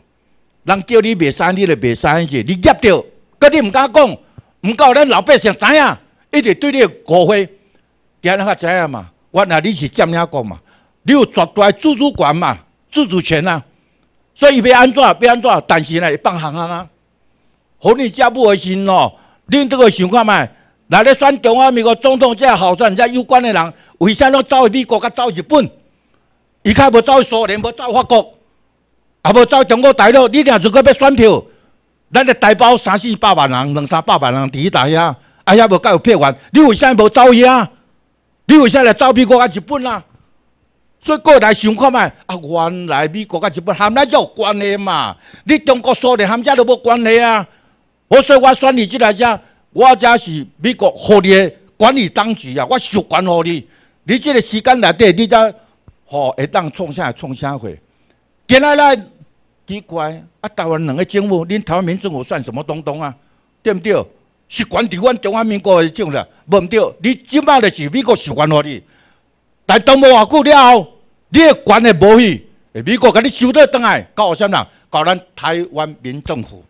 人叫你袂使，你就袂使安子，你夹着，搁你毋敢讲，毋够咱老百姓知影，一直对你误会，今日较知影嘛？原来你是占领国嘛？你有绝对自主权嘛？自主权啊！所以要安怎？要安怎？但是呢，放行行啊！互你家母的心哦，恁都个想看觅，来咧选中华民国总统，这好选，这有关的人，为啥拢走去美国，甲走日本？伊较无走去苏联，无走法国，也无走中国大陆。你若如果要选票，咱咧台胞三四百万人，两三百万人伫迄搭遐，啊遐无够有票源，你为啥无走遐？你为啥来走美国甲日本啊？所以过来想看觅，啊，原来美国甲日本含咱才有关系嘛？你中国苏联含遮都无关系啊！我说我选你即来遮，我遮是美国互你管理当局啊，我授权互你。你即个时间内底，你则吼会当创啥创啥货？今仔日奇怪，啊，台湾两个政府，恁台湾民政府算什么东东啊？对毋对？是管伫阮中华民国的政府，无毋对。你即摆就是美国授权互你。但当无偌久了后，你的权会无去，美国甲你收倒倒来，搞啥人？搞咱台湾民政府。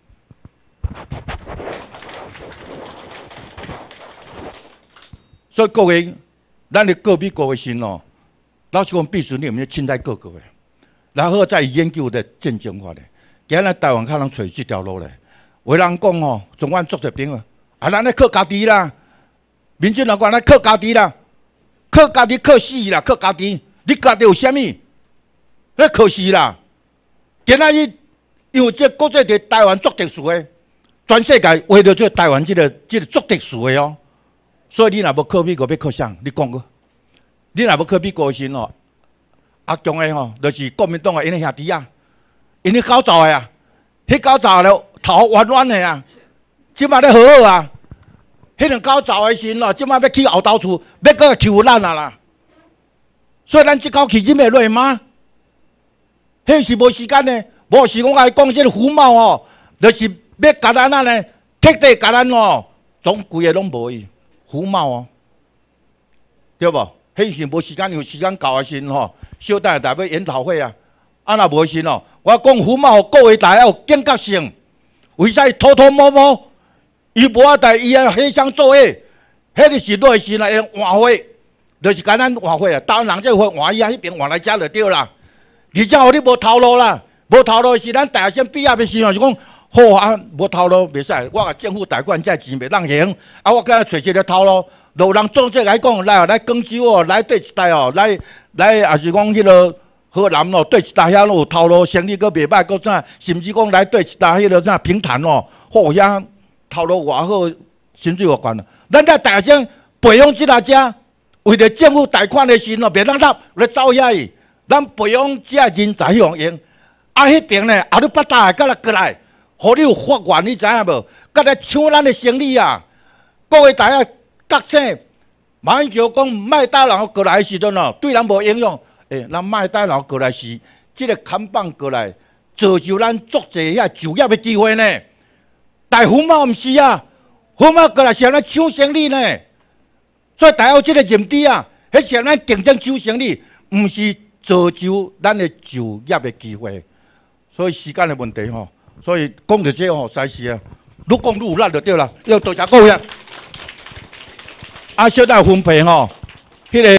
所以各位，咱的各美国的心哦，老实讲，必须你们要亲在各个的，然后再研究的正经化的。今日台湾可能找这条路咧。有人讲哦，中央做着兵啊，啊，咱咧靠家己啦，民进党讲咱靠家己啦。靠家己靠死啦！靠家己，你家己有啥物？那靠死啦！今仔日因为这国际伫台湾做特殊的，全世界为了做台湾这个这个做特殊的哦，所以你若要靠美国要靠啥？你讲过？你若要靠美国先哦，阿强的吼，就是国民党诶因的兄弟啊，因咧搞造的啊，迄搞造了头弯弯的啊，即摆咧好好啊，迄两搞造的时咯，即摆要去后头厝，要搁抽咱啊啦，所以咱即口气忍袂落吗？迄是无时间诶，无是我甲伊讲，即个胡茂哦，就是要甲咱啊呢，彻底甲咱哦，总规个拢无伊，胡茂哦，对无？迄是无时间，有时间到诶时吼，小等下代表研讨会啊。啊，若无时哦，我讲胡茂各位大家有警觉性，为啥偷偷摸摸，伊无啊代伊啊黑箱作业，迄个是内时来换货，就是简单换货啊。当人这会换伊啊，迄边换来遮就对啦。而且互你无头路啦，无头路是咱大学生毕业的时候就讲，好啊，无头路袂使，我甲政府贷款这钱袂当用，啊，我甲找一个头路。有人总结来讲，来哦，来广州哦，来对一台哦，来来也是讲迄个河南哦，对一台遐有头路，生意阁袂歹，阁啥，甚至讲来对一台迄落啥平潭哦，好遐头路偌好，薪水偌悬啊！咱在大声培养即大家，为着政府贷款的时哦，别当他来走遐去，咱培养即个人才用用。啊，迄边呢，啊，你八大个来过来，互你有发源，你知影无？甲来抢咱的生意啊！各位大家。觉醒，马英九讲麦当劳过来时阵哦，对咱无影响。诶，咱麦当劳过来时，即个看板过来，造就咱足济遐就业的机会呢。大虎猫毋是啊，虎猫过来是咱抢生意呢。所以大有即个认知啊，迄是咱竞争抢生意，毋是造就咱的就业的机会。所以时间的问题吼，所以讲到这吼，实是啊，愈讲愈有力就对了。要多谢各位。啊，小弟分配吼，迄个。